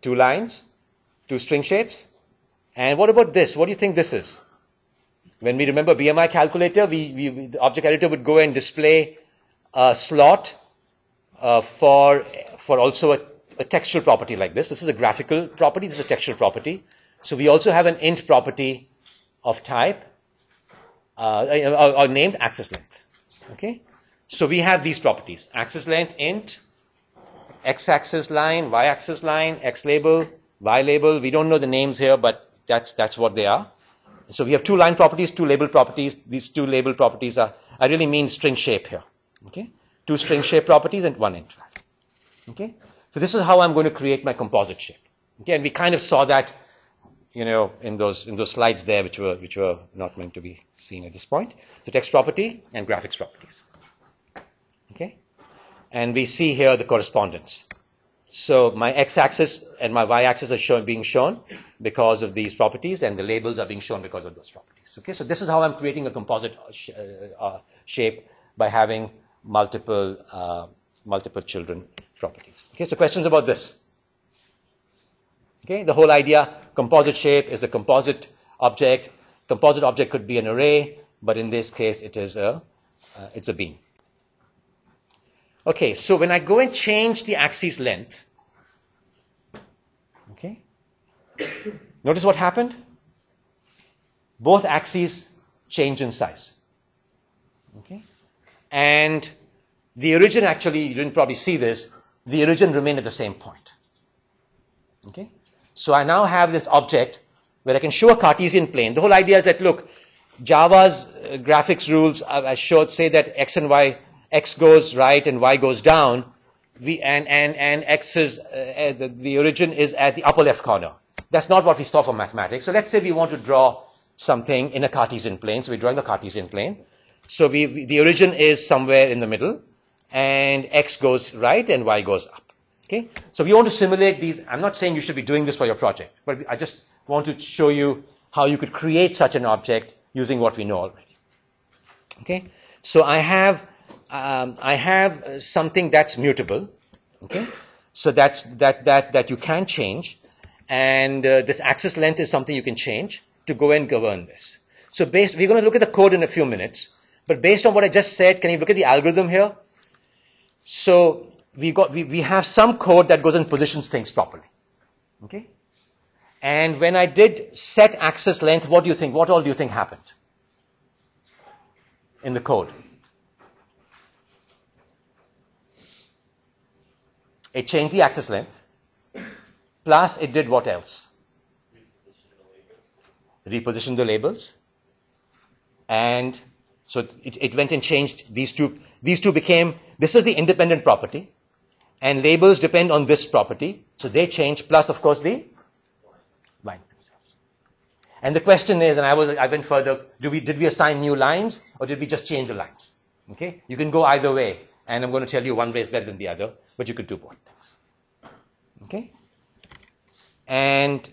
Two lines, two string shapes. And what about this? What do you think this is? When we remember BMI calculator, we, we the object editor would go and display a slot uh, for, for also a, a textual property like this. This is a graphical property, this is a textual property. So we also have an int property of type uh, or, or named axis length. Okay? So we have these properties. Axis length int, x-axis line, y-axis line, x label, y label. We don't know the names here, but that's, that's what they are. So we have two line properties, two label properties. These two label properties are, I really mean string shape here. Okay? Two string shape properties and one int. Okay? So this is how I'm going to create my composite shape. Okay? And we kind of saw that, you know, in those, in those slides there, which were, which were not meant to be seen at this point. So text property and graphics properties. Okay? And we see here the correspondence. So my x-axis and my y-axis are shown, being shown because of these properties, and the labels are being shown because of those properties. Okay, so this is how I'm creating a composite sh- uh, uh, shape by having multiple uh, multiple children properties. Okay, so questions about this. Okay, the whole idea composite shape is a composite object. Composite object could be an array, but in this case, it is a uh, it's a bean. Okay, so when I go and change the axis length, okay, notice what happened? Both axes change in size. Okay, and the origin actually, you didn't probably see this, the origin remained at the same point. Okay, so I now have this object where I can show a Cartesian plane. The whole idea is that look, Java's uh, graphics rules, uh, as showed, say that x and y x goes right and y goes down, we, and, and, and x is, uh, the, the origin is at the upper left corner. That's not what we saw for mathematics. So let's say we want to draw something in a Cartesian plane. So we're drawing the Cartesian plane. So we, we, the origin is somewhere in the middle, and x goes right and y goes up. Okay? So we want to simulate these. I'm not saying you should be doing this for your project, but I just want to show you how you could create such an object using what we know already. Okay? So I have um, I have something that's mutable. Okay, so that's that that that you can change, and uh, this axis length is something you can change to go and govern this. So based, we're going to look at the code in a few minutes, but based on what I just said, can you look at the algorithm here? So we got we, we have some code that goes and positions things properly. Okay, and when I did set axis length, what do you think? What all do you think happened in the code? It changed the axis length. Plus, it did what else? Reposition the labels. And so it, it went and changed these two. These two became, this is the independent property. And labels depend on this property. So they change, plus, of course, the lines themselves. And the question is, and I was, I went further, do we, did we assign new lines or did we just change the lines? Okay? You can go either way. And I'm going to tell you one way is better than the other, but you could do both things. Okay? And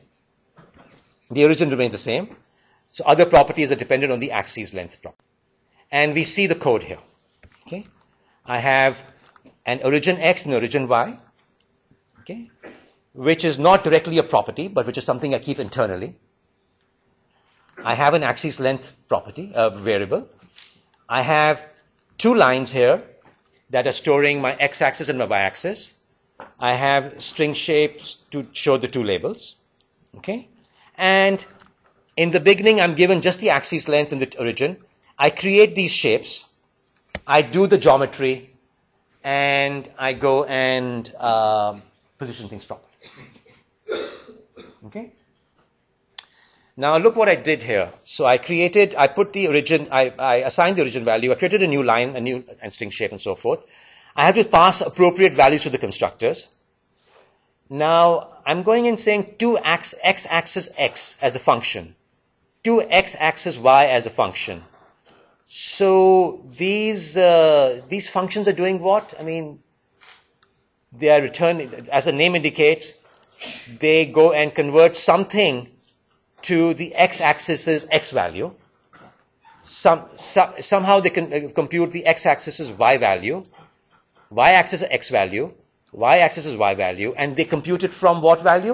the origin remains the same. So other properties are dependent on the axis length property. And we see the code here. Okay? I have an origin x and origin y. Okay? Which is not directly a property, but which is something I keep internally. I have an axis length property, a variable. I have two lines here that are storing my x-axis and my y-axis. I have string shapes to show the two labels. Okay? And in the beginning, I'm given just the axis length and the origin. I create these shapes. I do the geometry and I go and um, position things properly. Okay? Now look what I did here. So I created, I put the origin, I, I assigned the origin value, I created a new line, a new and string shape and so forth. I have to pass appropriate values to the constructors. Now I'm going and saying 2 x, x axis x as a function, 2 x axis y as a function. So these, uh, these functions are doing what? I mean, they are returning, as the name indicates, they go and convert something to the x-axis's x value. Some, some, somehow they can uh, compute the x-axis's y value, y-axis x value, y-axis is y value, and they compute it from what value?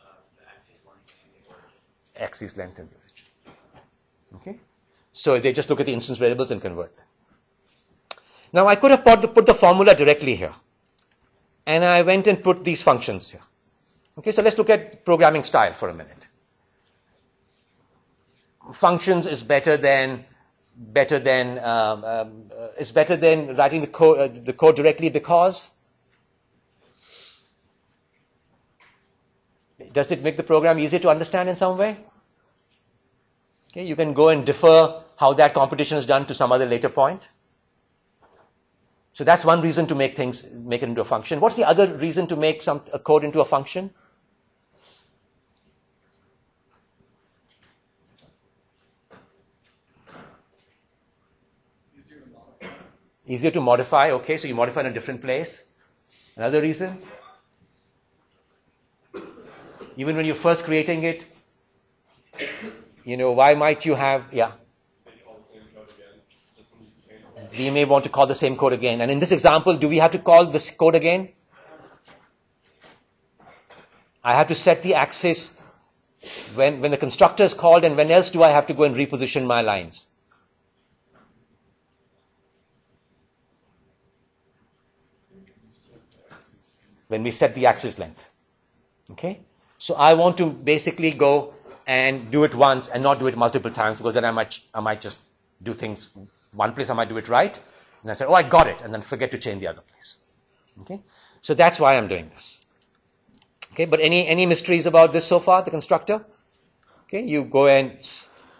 Uh, the axis length and the origin. Axis length and origin. Okay? So they just look at the instance variables and convert them. Now I could have put the, put the formula directly here. And I went and put these functions here. Okay, so let's look at programming style for a minute. Functions is better than better than um, um, uh, is better than writing the code uh, the code directly because does it make the program easier to understand in some way? Okay, you can go and defer how that computation is done to some other later point. So that's one reason to make things, make it into a function. What's the other reason to make some, a code into a function? Easier to modify. Easier to modify, okay, so you modify in a different place. Another reason? Even when you're first creating it, you know, why might you have, yeah, we may want to call the same code again. And in this example, do we have to call this code again? I have to set the axis when, when the constructor is called, and when else do I have to go and reposition my lines? When we set the axis length. Okay? So I want to basically go and do it once and not do it multiple times because then I might, I might just do things one place I might do it right, and I say, oh, I got it, and then forget to change the other place. Okay? So that's why I'm doing this. Okay, but any, any mysteries about this so far, the constructor? Okay, you go and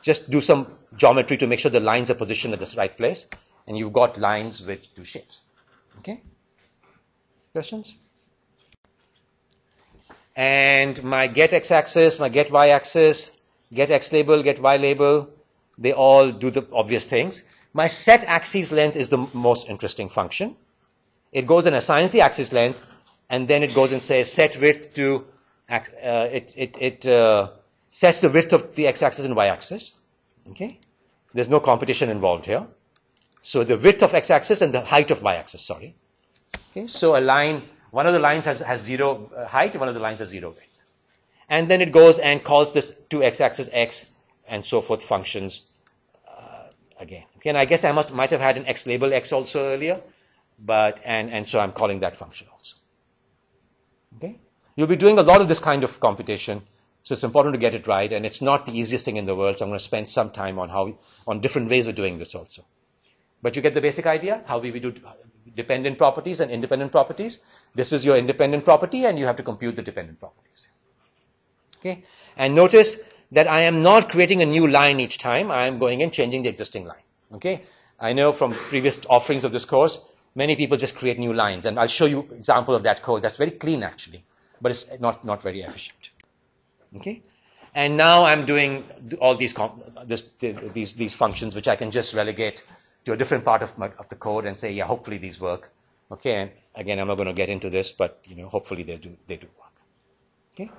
just do some geometry to make sure the lines are positioned at this right place, and you've got lines with two shapes. Okay? Questions? And my get x axis, my get y axis, get x label, get y label, they all do the obvious things. My set axis length is the most interesting function. It goes and assigns the axis length, and then it goes and says set width to, uh, it, it, it uh, sets the width of the x axis and y axis. Okay? There's no competition involved here. So the width of x axis and the height of y axis, sorry. Okay? So a line, one of the lines has, has zero uh, height, one of the lines has zero width. And then it goes and calls this two x axis x and so forth functions uh, again. Okay, and I guess I must might have had an x label x also earlier, but and and so I'm calling that function also. Okay, you'll be doing a lot of this kind of computation, so it's important to get it right, and it's not the easiest thing in the world. So I'm going to spend some time on how on different ways of doing this also. But you get the basic idea how we, we do dependent properties and independent properties. This is your independent property, and you have to compute the dependent properties. Okay? And notice that I am not creating a new line each time. I am going and changing the existing line. Okay? I know from previous offerings of this course, many people just create new lines, and I'll show you example of that code. That's very clean actually, but it's not, not very efficient. Okay? And now I'm doing all these, this, these, these functions, which I can just relegate to a different part of, my, of the code and say, yeah, hopefully these work. Okay, and again, I'm not going to get into this, but you know, hopefully they do, they do work. Okay?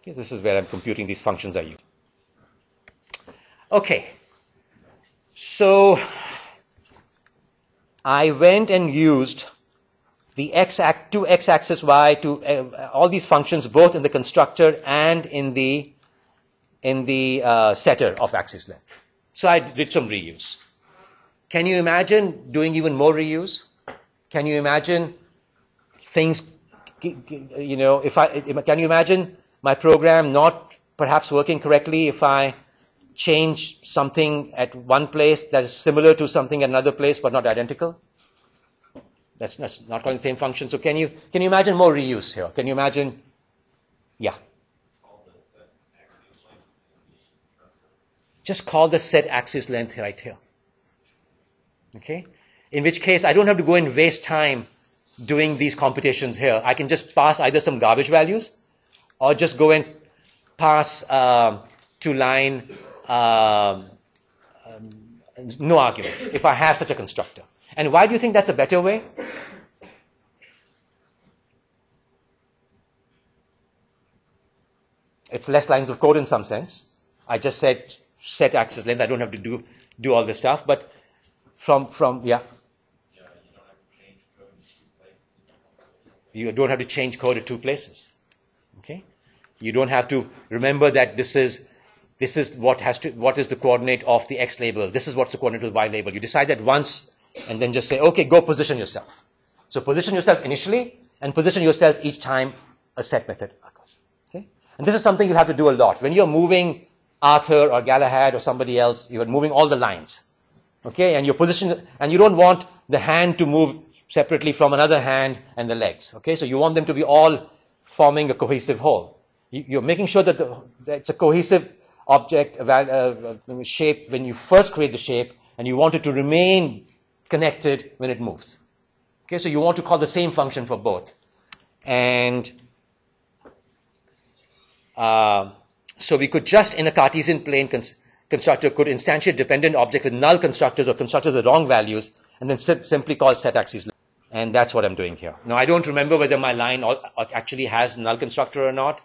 Okay, this is where I'm computing these functions I use. Okay. So I went and used the x act to x axis y to uh, all these functions both in the constructor and in the in the uh, setter of axis length. So I did some reuse. Can you imagine doing even more reuse? Can you imagine things, you know, if I, can you imagine my program not perhaps working correctly if I change something at one place that is similar to something at another place but not identical? That's, that's not calling the same function. So can you, can you imagine more reuse here? Can you imagine, yeah. Just call the set axis length right here. Okay? In which case, I don't have to go and waste time doing these computations here. I can just pass either some garbage values or just go and pass um, to line um, um, no arguments if I have such a constructor. And why do you think that's a better way? It's less lines of code in some sense. I just said set axis length. I don't have to do, do all this stuff. But from, from yeah. You don't have to change code at two places. Okay? You don't have to remember that this is this is what has to what is the coordinate of the x label. This is what's the coordinate of the y label. You decide that once and then just say, okay, go position yourself. So position yourself initially and position yourself each time a set method occurs. Okay? And this is something you have to do a lot. When you're moving Arthur or Galahad or somebody else, you're moving all the lines. Okay, and your position, and you don't want the hand to move separately from another hand and the legs. Okay, so you want them to be all forming a cohesive whole. You, are making sure that, the, that, it's a cohesive object, uh, uh, shape when you first create the shape, and you want it to remain connected when it moves. Okay, so you want to call the same function for both. And uh, so we could just, in a Cartesian plane cons- constructor, could instantiate dependent objects with null constructors or constructors with wrong values, and then sim- simply call set axis. And that's what I'm doing here. Now, I don't remember whether my line uh, actually has null constructor or not,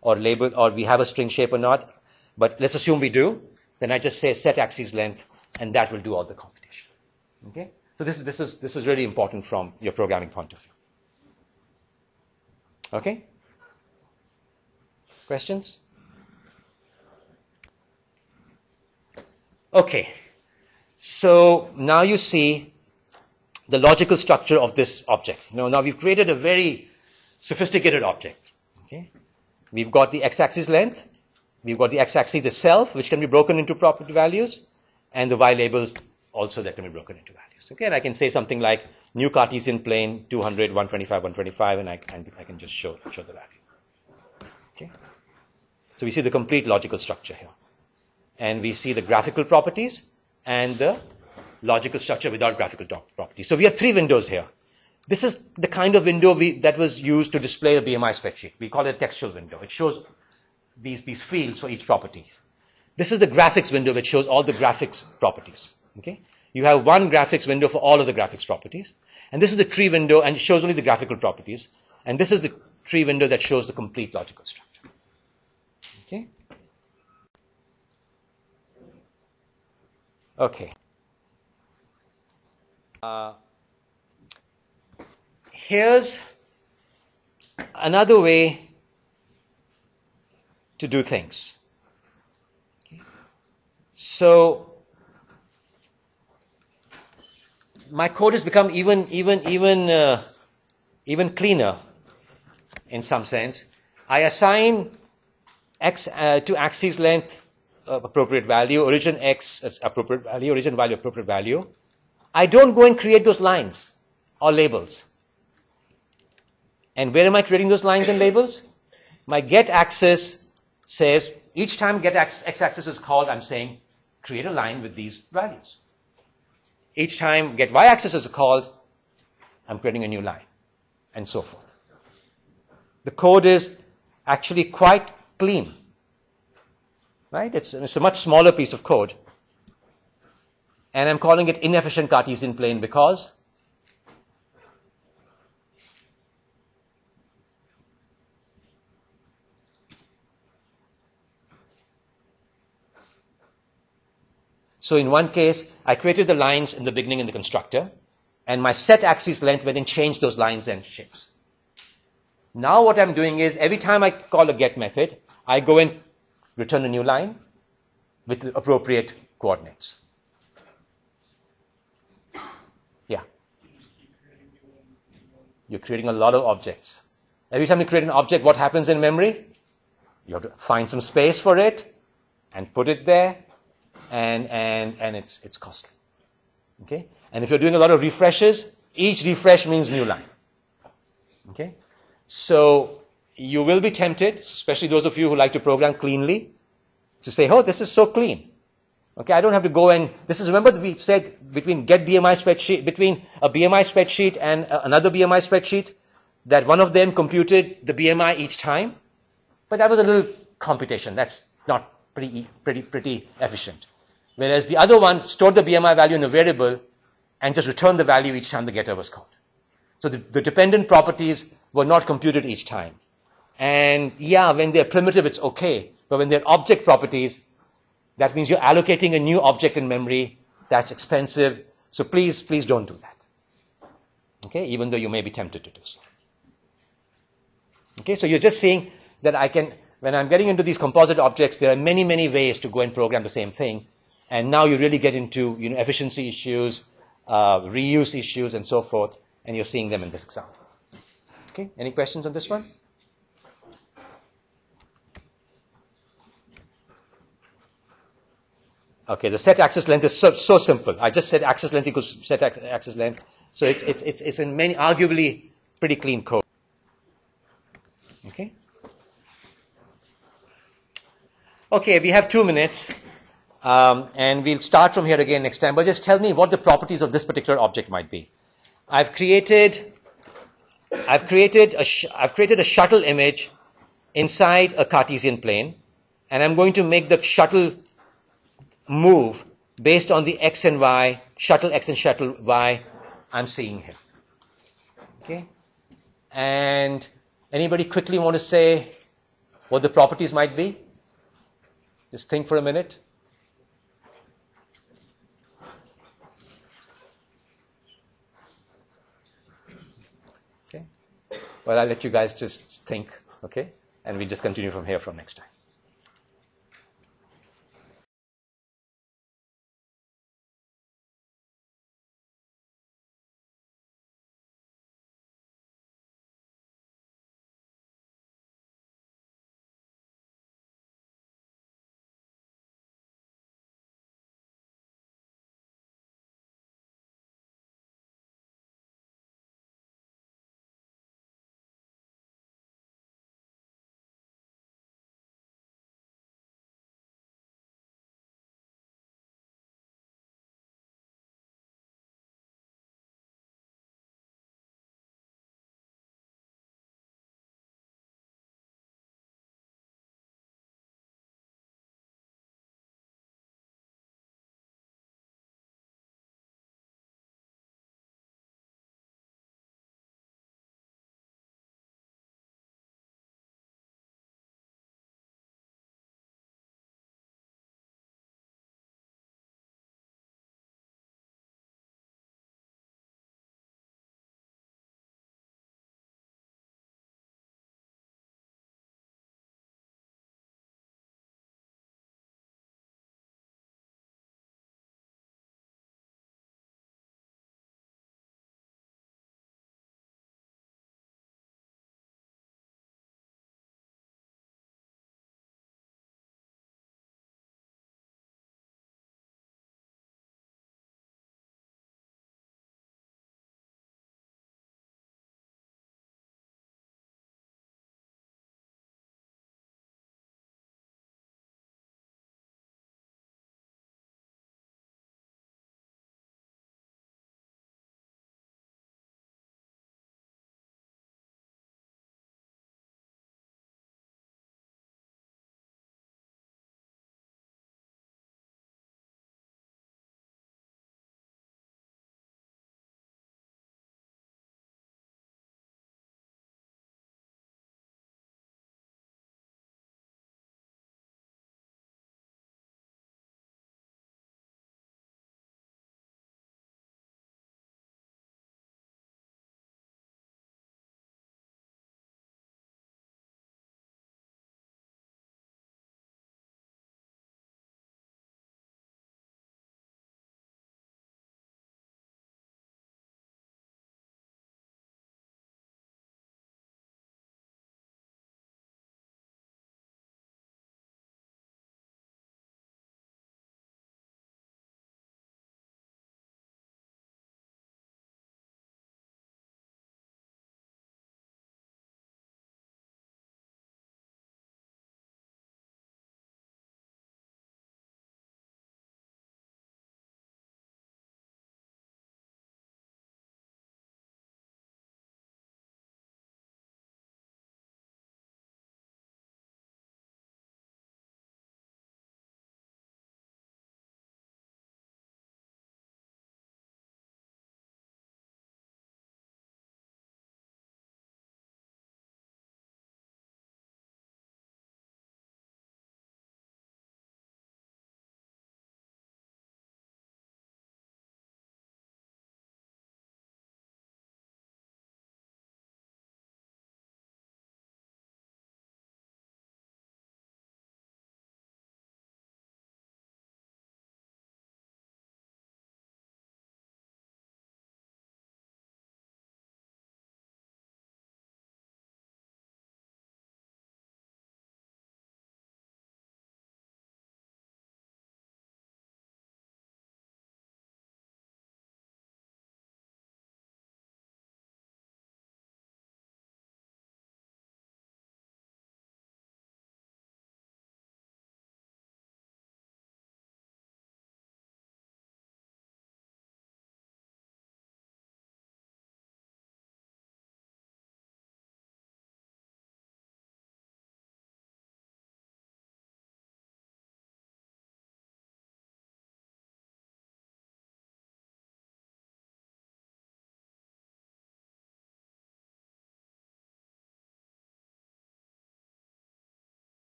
or label, or we have a string shape or not. But let's assume we do. Then I just say set axis length, and that will do all the computation. Okay? So this, is this, is, this is really important from your programming point of view. Okay? Questions? Okay. So now you see the logical structure of this object. You know, now we've created a very sophisticated object. Okay? We've got the x-axis length, we've got the x-axis itself, which can be broken into property values, and the y labels also that can be broken into values. Okay, and I can say something like new Cartesian plane 200, 125, 125, and I, and I can just show, show the value. Okay? So we see the complete logical structure here and we see the graphical properties and the logical structure without graphical properties. So we have three windows here. This is the kind of window we, that was used to display a BMI spreadsheet. We call it a textual window. It shows these, these fields for each property. This is the graphics window which shows all the graphics properties. Okay? You have one graphics window for all of the graphics properties. And this is the tree window and it shows only the graphical properties. And this is the tree window that shows the complete logical structure. Okay? Okay. Uh, here's another way to do things. So my code has become even even even uh, even cleaner in some sense. I assign x uh, to axis length uh, appropriate value, origin x appropriate value, origin value appropriate value. I don't go and create those lines or labels. And where am I creating those lines and labels? My get axis says each time get x axis is called, I'm saying create a line with these values. Each time get y axis is called, I'm creating a new line, and so forth. The code is actually quite clean right? It's, it's a much smaller piece of code. And I'm calling it inefficient Cartesian plane because So in one case, I created the lines in the beginning in the constructor, and my set axis length went and changed those lines and shapes. Now what I'm doing is every time I call a get method, I go and return a new line with the appropriate coordinates. Yeah. You're creating a lot of objects. Every time you create an object, what happens in memory? You have to find some space for it and put it there, and, and, and it's, it's costly. Okay? And if you're doing a lot of refreshes, each refresh means new line. Okay? So you will be tempted, especially those of you who like to program cleanly, to say, oh, this is so clean. Okay, I don't have to go and, this is, remember we said between get BMI spreadsheet, between a BMI spreadsheet and another BMI spreadsheet, that one of them computed the BMI each time? But that was a little computation. That's not pretty, pretty, pretty efficient. Whereas the other one stored the BMI value in a variable and just returned the value each time the getter was called. So the, the dependent properties were not computed each time. And yeah, when they're primitive, it's okay. But when they're object properties, that means you're allocating a new object in memory. That's expensive. So please, please don't do that. Okay, even though you may be tempted to do so. Okay, so you're just seeing that I can, when I'm getting into these composite objects, there are many, many ways to go and program the same thing. And now you really get into, you know, efficiency issues, uh, reuse issues, and so forth. And you're seeing them in this example. Okay, any questions on this one? Okay, the set axis length is so, so simple. I just said axis length equals set ax- axis length. So it's, it's, it's, it's in many, arguably pretty clean code. Okay? Okay, we have two minutes. Um, and we'll start from here again next time. But just tell me what the properties of this particular object might be. I've created, I've created a, I've created a shuttle image inside a Cartesian plane, and I'm going to make the shuttle move based on the x and y, shuttle x and shuttle y I'm seeing here. Okay? And anybody quickly want to say what the properties might be? Just think for a minute. Okay? Well, I'll let you guys just think, okay? And we'll just continue from here from next time.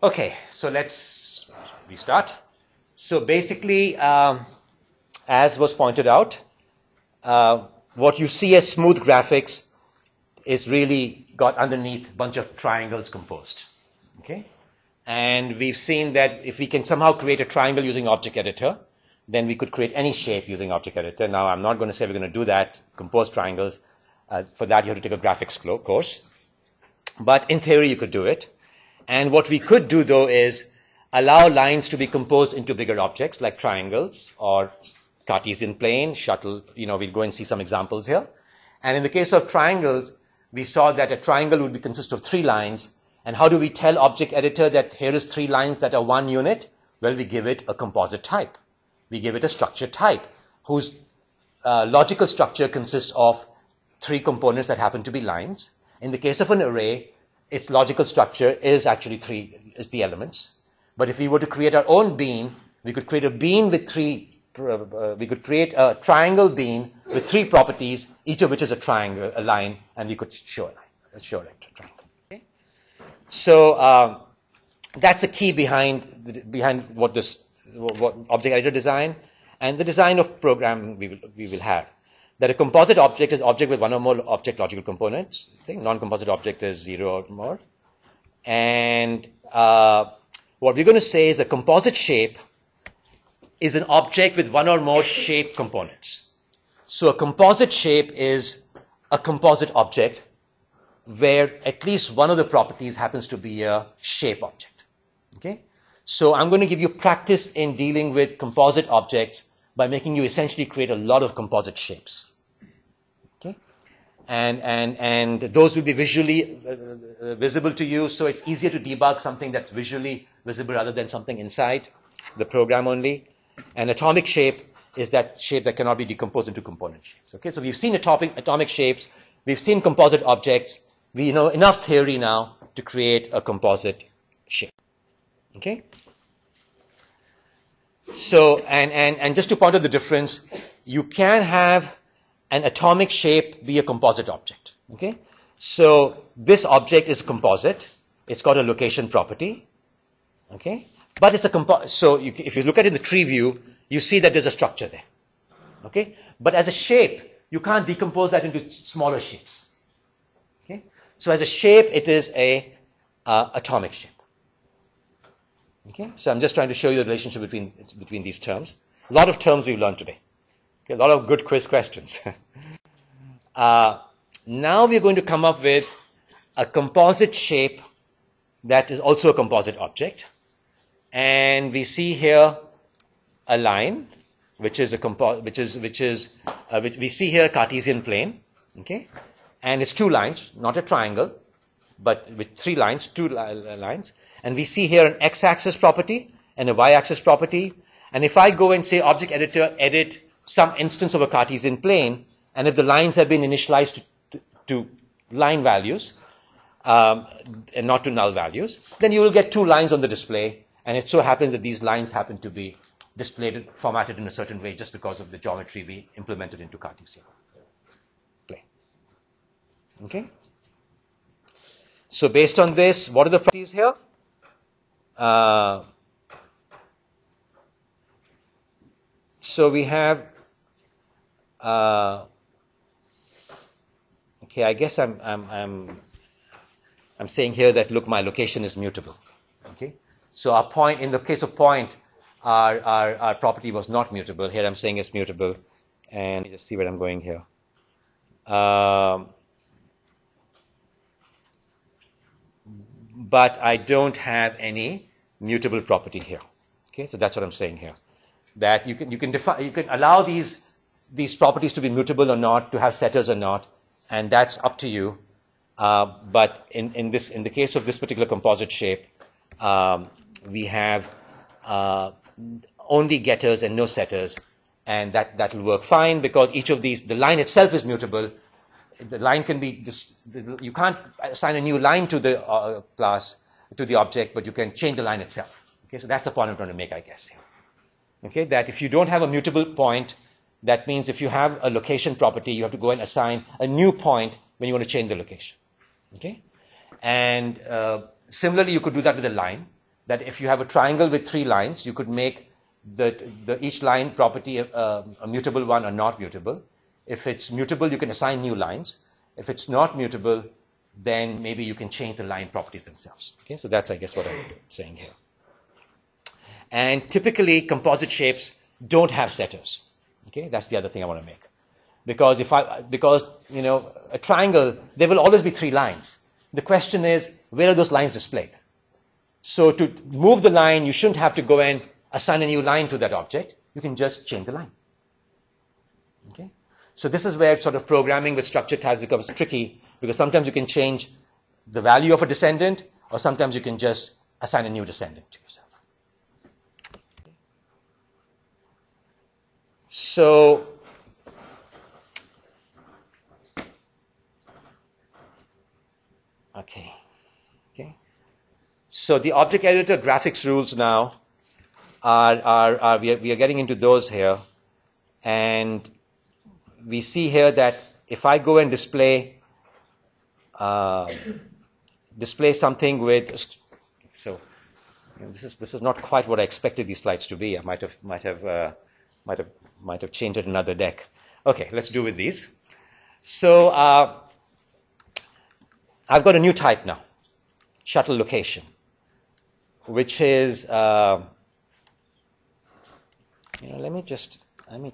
Okay, so let's restart. So basically, um, as was pointed out, uh, what you see as smooth graphics is really got underneath a bunch of triangles composed. Okay? And we've seen that if we can somehow create a triangle using Object Editor, then we could create any shape using Object Editor. Now, I'm not going to say we're going to do that, compose triangles. Uh, for that, you have to take a graphics course. But in theory, you could do it. And what we could do, though, is allow lines to be composed into bigger objects like triangles or Cartesian plane, shuttle. You know, we'll go and see some examples here. And in the case of triangles, we saw that a triangle would be consist of three lines. And how do we tell Object Editor that here is three lines that are one unit? Well, we give it a composite type. We give it a structure type whose uh, logical structure consists of three components that happen to be lines. In the case of an array, its logical structure is actually three, is the elements. But if we were to create our own bean, we could create a bean with three, uh, we could create a triangle bean with three properties, each of which is a triangle, a line, and we could show a line, show a triangle. Okay? So um, that's the key behind behind what this what object editor design and the design of program we will, we will have. That a composite object is object with one or more object logical components. Non-composite object is zero or more. And uh, what we're going to say is a composite shape is an object with one or more shape components. So a composite shape is a composite object where at least one of the properties happens to be a shape object. Okay? So I'm going to give you practice in dealing with composite objects by making you essentially create a lot of composite shapes. Okay? And, and, and those will be visually uh, uh, visible to you, so it's easier to debug something that's visually visible rather than something inside the program only. An atomic shape is that shape that cannot be decomposed into component shapes. Okay, so we've seen atomic, atomic shapes, we've seen composite objects, we know enough theory now to create a composite shape. Okay? So, and, and, and just to point out the difference, you can have an atomic shape be a composite object. Okay? So, this object is composite. It's got a location property. Okay? But it's a compo- so you, if you look at it in the tree view, you see that there's a structure there. Okay? But as a shape, you can't decompose that into smaller shapes. Okay? So as a shape, it is a uh, atomic shape. Okay? So I'm just trying to show you the relationship between, between these terms. A lot of terms we've learned today. Okay? A lot of good quiz questions. uh, now we're going to come up with a composite shape that is also a composite object. And we see here a line, which is a compo- which is, which is, uh, which we see here a Cartesian plane. Okay? And it's two lines, not a triangle, but with three lines, two li- lines. And we see here an x-axis property and a y-axis property. And if I go and say object editor, edit some instance of a Cartesian plane, and if the lines have been initialized to, to, to line values, um, and not to null values, then you will get two lines on the display. And it so happens that these lines happen to be displayed, formatted in a certain way just because of the geometry we implemented into Cartesian plane. Okay? So based on this, what are the properties here? Uh, so we have, uh, okay, I guess I'm, I'm, I'm, I'm saying here that look, my location is mutable. Okay, so our point, in the case of point, our, our, our property was not mutable. Here I'm saying it's mutable, and just see where I'm going here. Um, but I don't have any mutable property here. Okay, so that's what I'm saying here. That you can, you can define, you can allow these, these properties to be mutable or not, to have setters or not, and that's up to you. Uh, but in, in this, in the case of this particular composite shape, um, we have uh, only getters and no setters, and that, that will work fine because each of these, the line itself is mutable. The line can be, dis, you can't assign a new line to the uh, class, to the object, but you can change the line itself. Okay, so that's the point I'm trying to make, I guess. Okay, that if you don't have a mutable point, that means if you have a location property, you have to go and assign a new point when you want to change the location. Okay, and uh, similarly, you could do that with a line. that if you have a triangle with three lines, you could make the, the each line property a, a mutable one or not mutable. If it's mutable, you can assign new lines. If it's not mutable, then maybe you can change the line properties themselves. Okay, so that's, I guess, what I'm saying here. And typically, composite shapes don't have setters. Okay, that's the other thing I want to make. Because if I, because, you know, a triangle, there will always be three lines. The question is, where are those lines displayed? So to move the line, you shouldn't have to go and assign a new line to that object. You can just change the line. Okay? So this is where sort of programming with structure types becomes tricky because sometimes you can change the value of a descendant or sometimes you can just assign a new descendant to yourself. So okay. Okay. So the object editor graphics rules now are, are, are we, are we are getting into those here. And we see here that if I go and display uh, display something with so you know, this is this is not quite what I expected these slides to be. I might have might have uh, might have might have changed it another deck. Okay, let's do with these. So uh, I've got a new type now, shuttle location, which is uh, you know let me just let me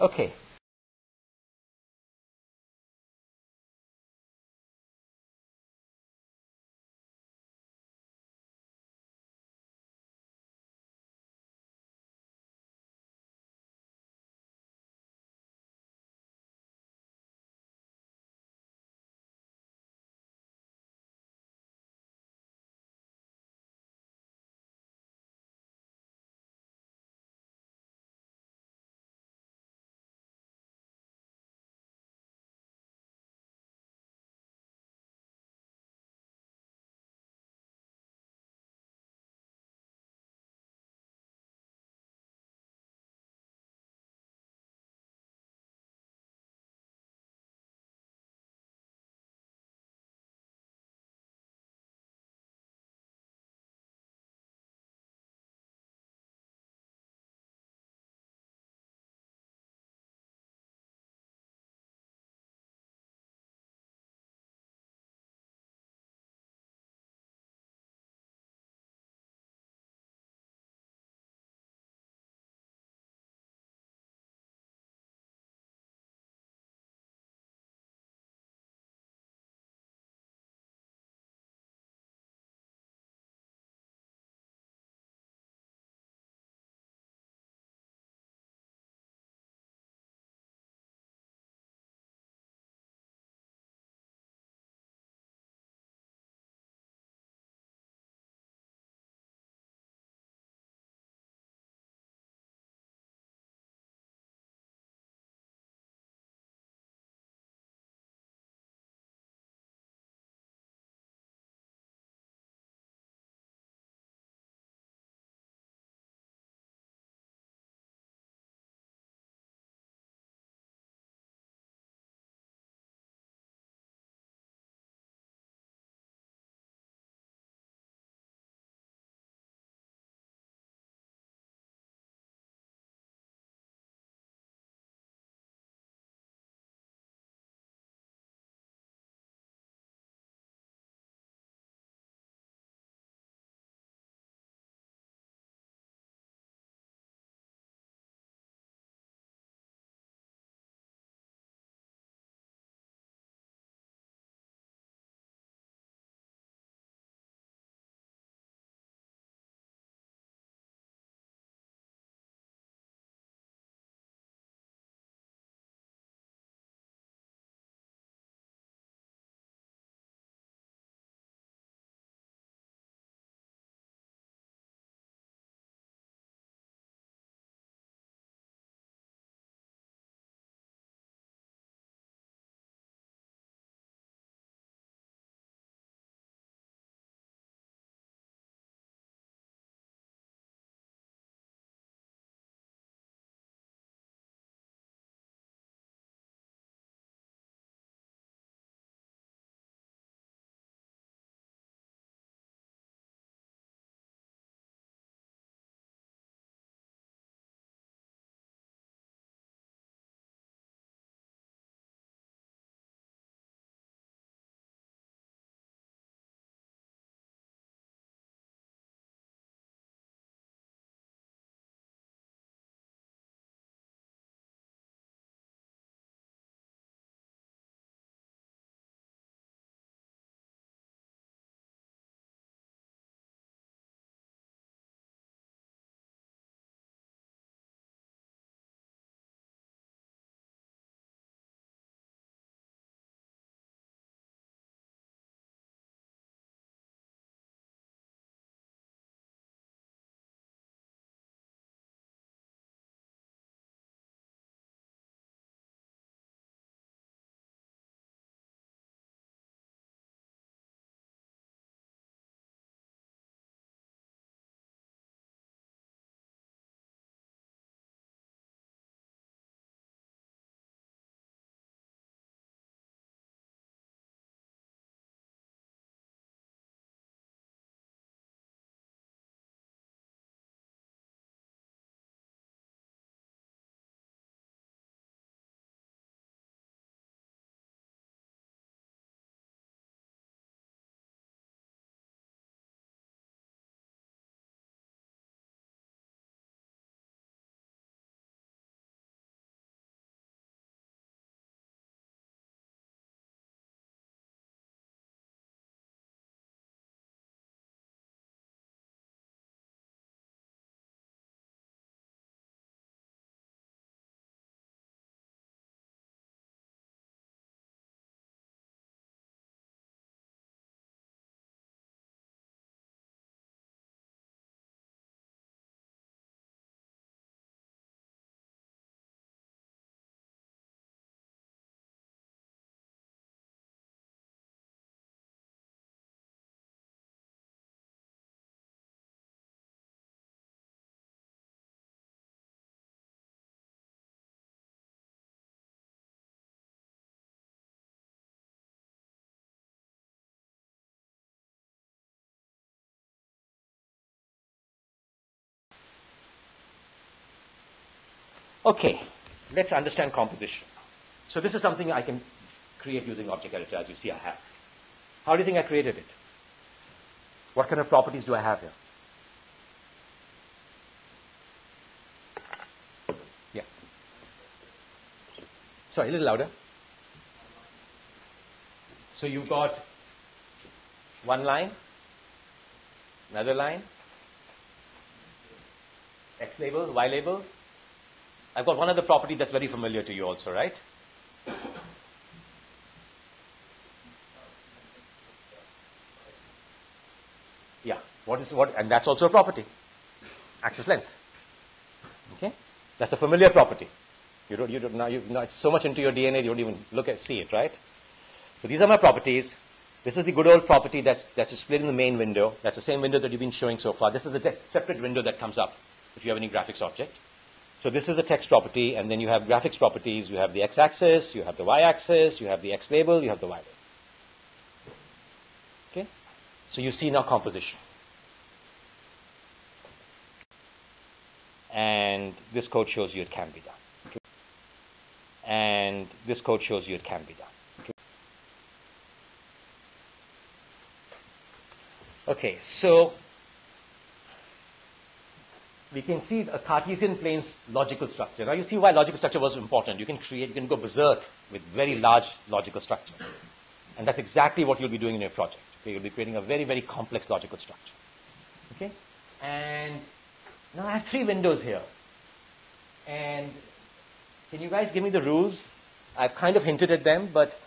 Okay. Okay, let's understand composition. So this is something I can create using object editor, as you see I have. How do you think I created it? What kind of properties do I have here? Yeah. Sorry, a little louder. So you've got one line, another line, X label, Y label. I've got one other property that's very familiar to you also, right? Yeah. What is what? And that's also a property. Axis length. Okay. That's a familiar property. You don't. You don't. Now you. Now it's so much into your DNA. You don't even look at see it, right? So these are my properties. This is the good old property that's that's displayed in the main window. That's the same window that you've been showing so far. This is a separate window that comes up if you have any graphics object. So this is a text property, and then you have graphics properties. You have the x-axis, you have the y-axis, you have the x label, you have the y label. Okay. So you see now composition. And this code shows you it can be done. Okay? And this code shows you it can be done. Okay? Okay, so we can see a Cartesian plane's logical structure. Now you see why logical structure was important. You can create, you can go berserk with very large logical structures. And that's exactly what you'll be doing in your project. Okay, you'll be creating a very, very complex logical structure. Okay? And now I have three windows here. And can you guys give me the rules? I've kind of hinted at them, but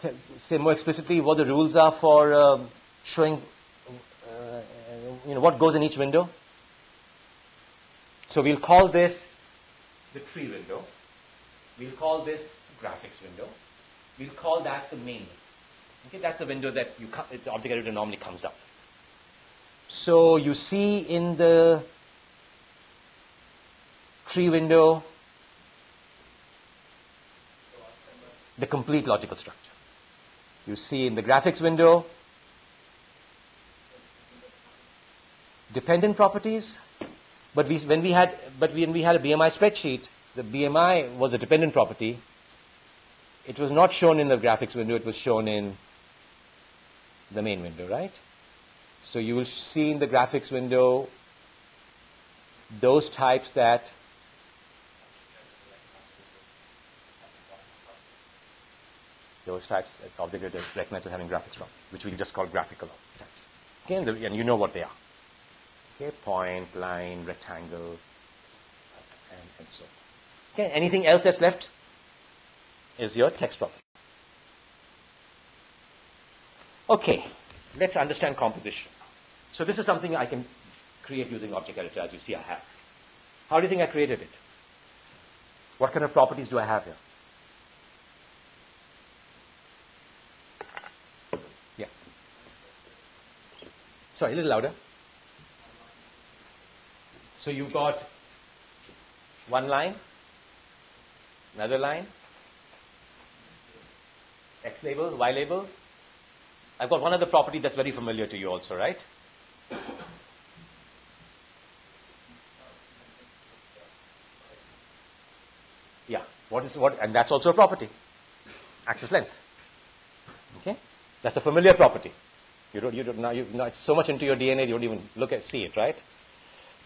t- say more explicitly what the rules are for um, showing, uh, you know, what goes in each window. So we'll call this the tree window. We'll call this graphics window. We'll call that the main window. Okay, that's the window that you the object editor normally comes up. So you see in the tree window the complete logical structure. You see in the graphics window dependent properties, but we, when we had but when we had a BMI spreadsheet, the BMI was a dependent property. It was not shown in the graphics window, it was shown in the main window, right? So you will see in the graphics window those types that those types that object editor recognizes as having graphics from, which we just call graphical types. Okay, and you know what they are. Okay, point, line, rectangle, and, and so on. Okay, anything else that's left is your text property. Okay, let's understand composition. So this is something I can create using object editor, as you see I have. How do you think I created it? What kind of properties do I have here? Yeah. Sorry, a little louder. So you've got one line, another line, X label, Y label. I've got one other property that's very familiar to you also, right? Yeah. What is what? And that's also a property. Axis length. Okay. That's a familiar property. You don't. You don't. Now you. Now it's so much into your DNA. You don't even look at see it, right?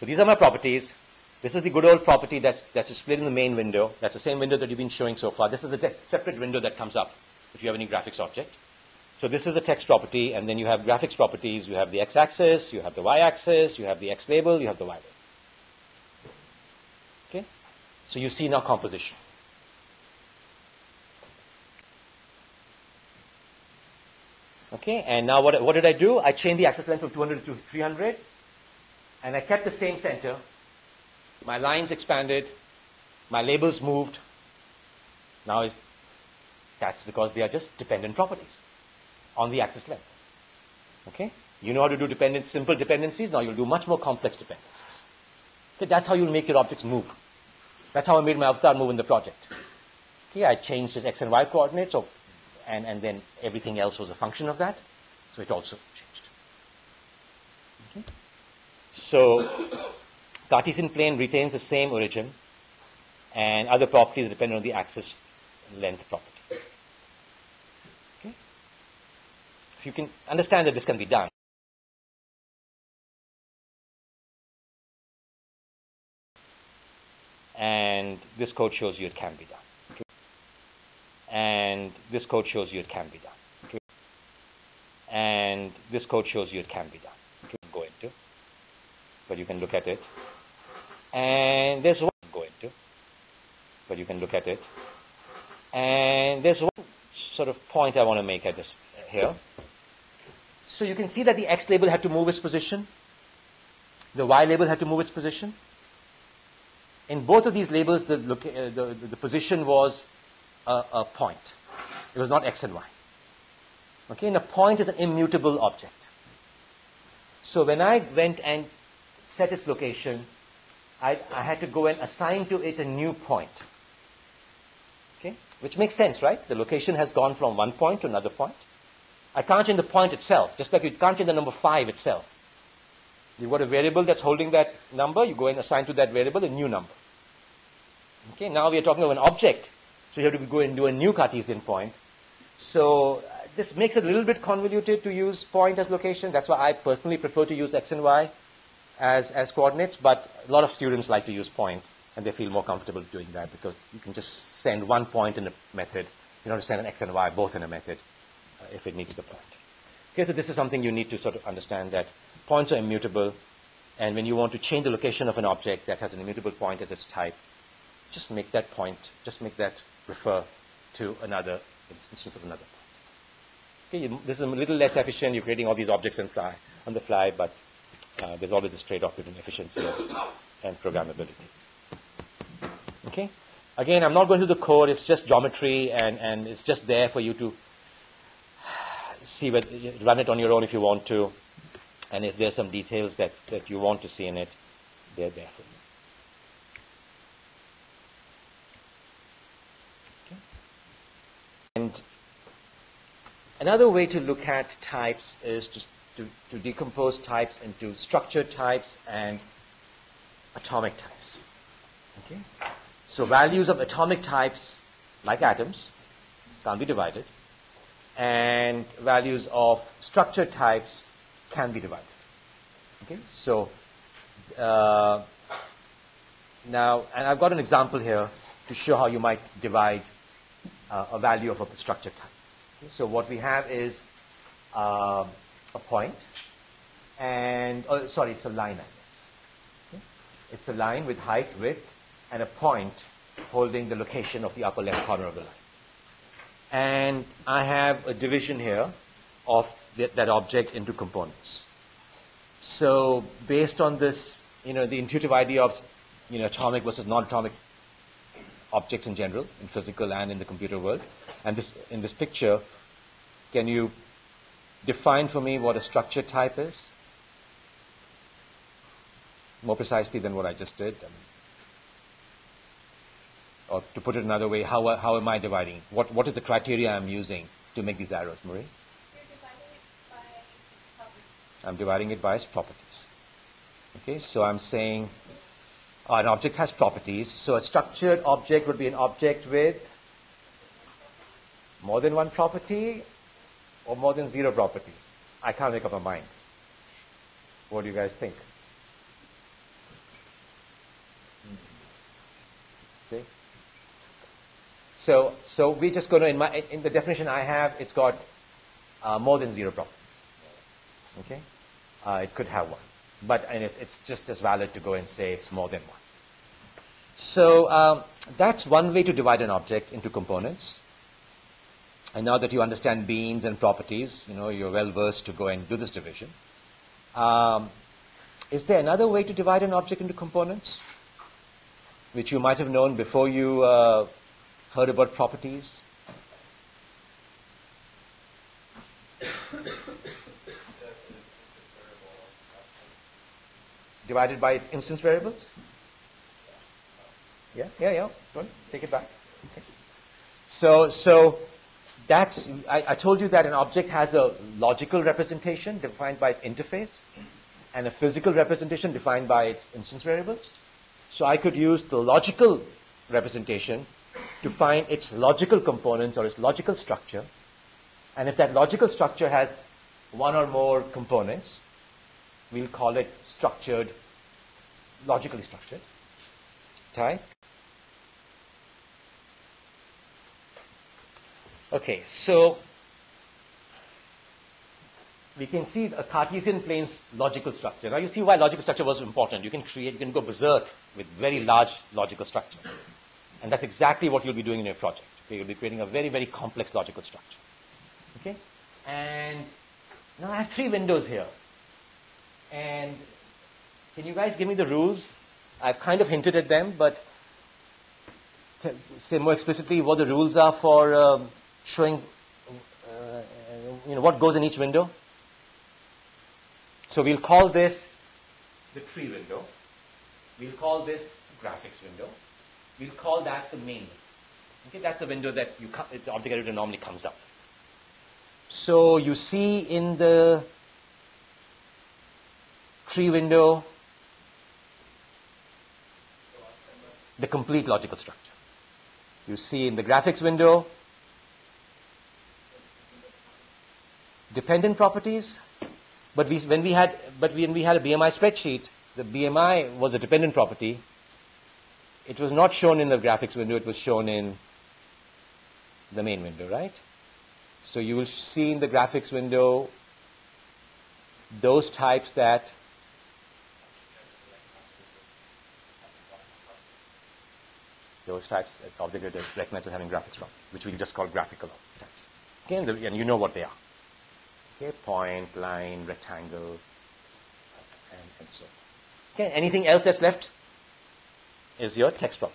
So these are my properties. This is the good old property that's that's displayed in the main window. That's the same window that you've been showing so far. This is a separate window that comes up if you have any graphics object. So this is a text property, and then you have graphics properties. You have the x-axis, you have the y-axis, you have the x label, you have the y label. Okay. So you see now composition. Okay, and now what, what did I do? I changed the axis length from 200 to 300, and I kept the same center. My lines expanded, my labels moved. Now that's because they are just dependent properties on the axis length. Okay, you know how to do dependent, simple dependencies. Now you'll do much more complex dependencies. Okay, that's how you'll make your objects move. That's how I made my avatar move in the project. Okay, I changed his x and y coordinates, so, and, and then everything else was a function of that. So it also changed. So Cartesian plane retains the same origin. and other properties depend on the axis length property. Okay? If you can understand that this can be done. And this code shows you it can be done. Okay? And this code shows you it can be done. Okay? And this code shows you it can be done. But you can look at it. And there's one go into, but you can look at it. And there's one sort of point I want to make at this here. So you can see that the X label had to move its position. The Y label had to move its position. In both of these labels, the, uh, the, the, the position was a, a point. It was not X and Y. Okay, and a point is an immutable object. So when I went and set its location, I, I had to go and assign to it a new point. Okay, which makes sense, right? The location has gone from one point to another point. I can't change the point itself, just like you can't change the number 5 itself. You've got a variable that's holding that number, you go and assign to that variable a new number. Okay, now we are talking of an object, so you have to go and do a new Cartesian point. So this makes it a little bit convoluted to use point as location. That's why I personally prefer to use x and y as, as coordinates, but a lot of students like to use point, and they feel more comfortable doing that because you can just send one point in a method. You don't send an x and y both in a method uh, if it needs the point. Okay, so this is something you need to sort of understand that points are immutable, and when you want to change the location of an object that has an immutable point as its type, just make that point, just make that refer to another instance of another point. Okay, you, this is a little less efficient. You're creating all these objects on, fly, on the fly, but uh, there's always this trade-off between efficiency and programmability. Okay? Again, I'm not going to the code. It's just geometry, and, and it's just there for you to see run it on your own if you want to. And if there's some details that, that you want to see in it, they're there for you. And another way to look at types is to, to, to decompose types into structure types and atomic types. Okay? So values of atomic types, like atoms, can't be divided and values of structure types can be divided. Okay, so uh, now, and I've got an example here to show how you might divide uh, a value of a structure type. Okay, so what we have is uh, a point, and oh, sorry, it's a line. Okay? It's a line with height, width, and a point holding the location of the upper left corner of the line and I have a division here of that, that object into components. So based on this, you know, the intuitive idea of, you know, atomic versus non-atomic objects in general, in physical and in the computer world, and this, in this picture, can you define for me what a structure type is? More precisely than what I just did. I mean, or to put it another way, how, how am I dividing? What, what is the criteria I'm using to make these arrows, Marie? I'm dividing it by its properties. Okay, so I'm saying an object has properties. So a structured object would be an object with more than one property or more than zero properties. I can't make up my mind. What do you guys think? Okay. So, so we're just going to, in, my, in the definition I have, it's got uh, more than zero properties. Okay? Uh, it could have one. But and it's, it's just as valid to go and say it's more than one. So um, that's one way to divide an object into components. And now that you understand beans and properties, you know, you're well versed to go and do this division. Um, is there another way to divide an object into components? Which you might have known before you uh, heard about properties? Divided by instance variables? Yeah, yeah, yeah. Go on, take it back. Okay. So, so that's, I, I told you that an object has a logical representation defined by its interface and a physical representation defined by its instance variables. So I could use the logical representation to find its logical components or its logical structure. And if that logical structure has one or more components, we'll call it structured, logically structured type. Okay, so we can see a Cartesian plane's logical structure. Now you see why logical structure was important. You can create, you can go berserk with very large logical structures. And that's exactly what you'll be doing in your project. Okay, you'll be creating a very, very complex logical structure. Okay? And now I have three windows here. And can you guys give me the rules? I've kind of hinted at them, but say more explicitly what the rules are for um, showing, uh, you know, what goes in each window. So we'll call this the tree window. We'll call this graphics window. We'll call that the main window. Okay, that's the window that you the object editor normally comes up. So you see in the tree window the complete logical structure. You see in the graphics window dependent properties, but we, when we had but when we had a BMI spreadsheet, the BMI was a dependent property. It was not shown in the graphics window, it was shown in the main window, right? So you will see in the graphics window those types that those types that object recognizes having graphics from, which we just call graphical types. Okay, and you know what they are. Okay, point, line, rectangle, and, and so on. Okay, anything else that's left is your text property.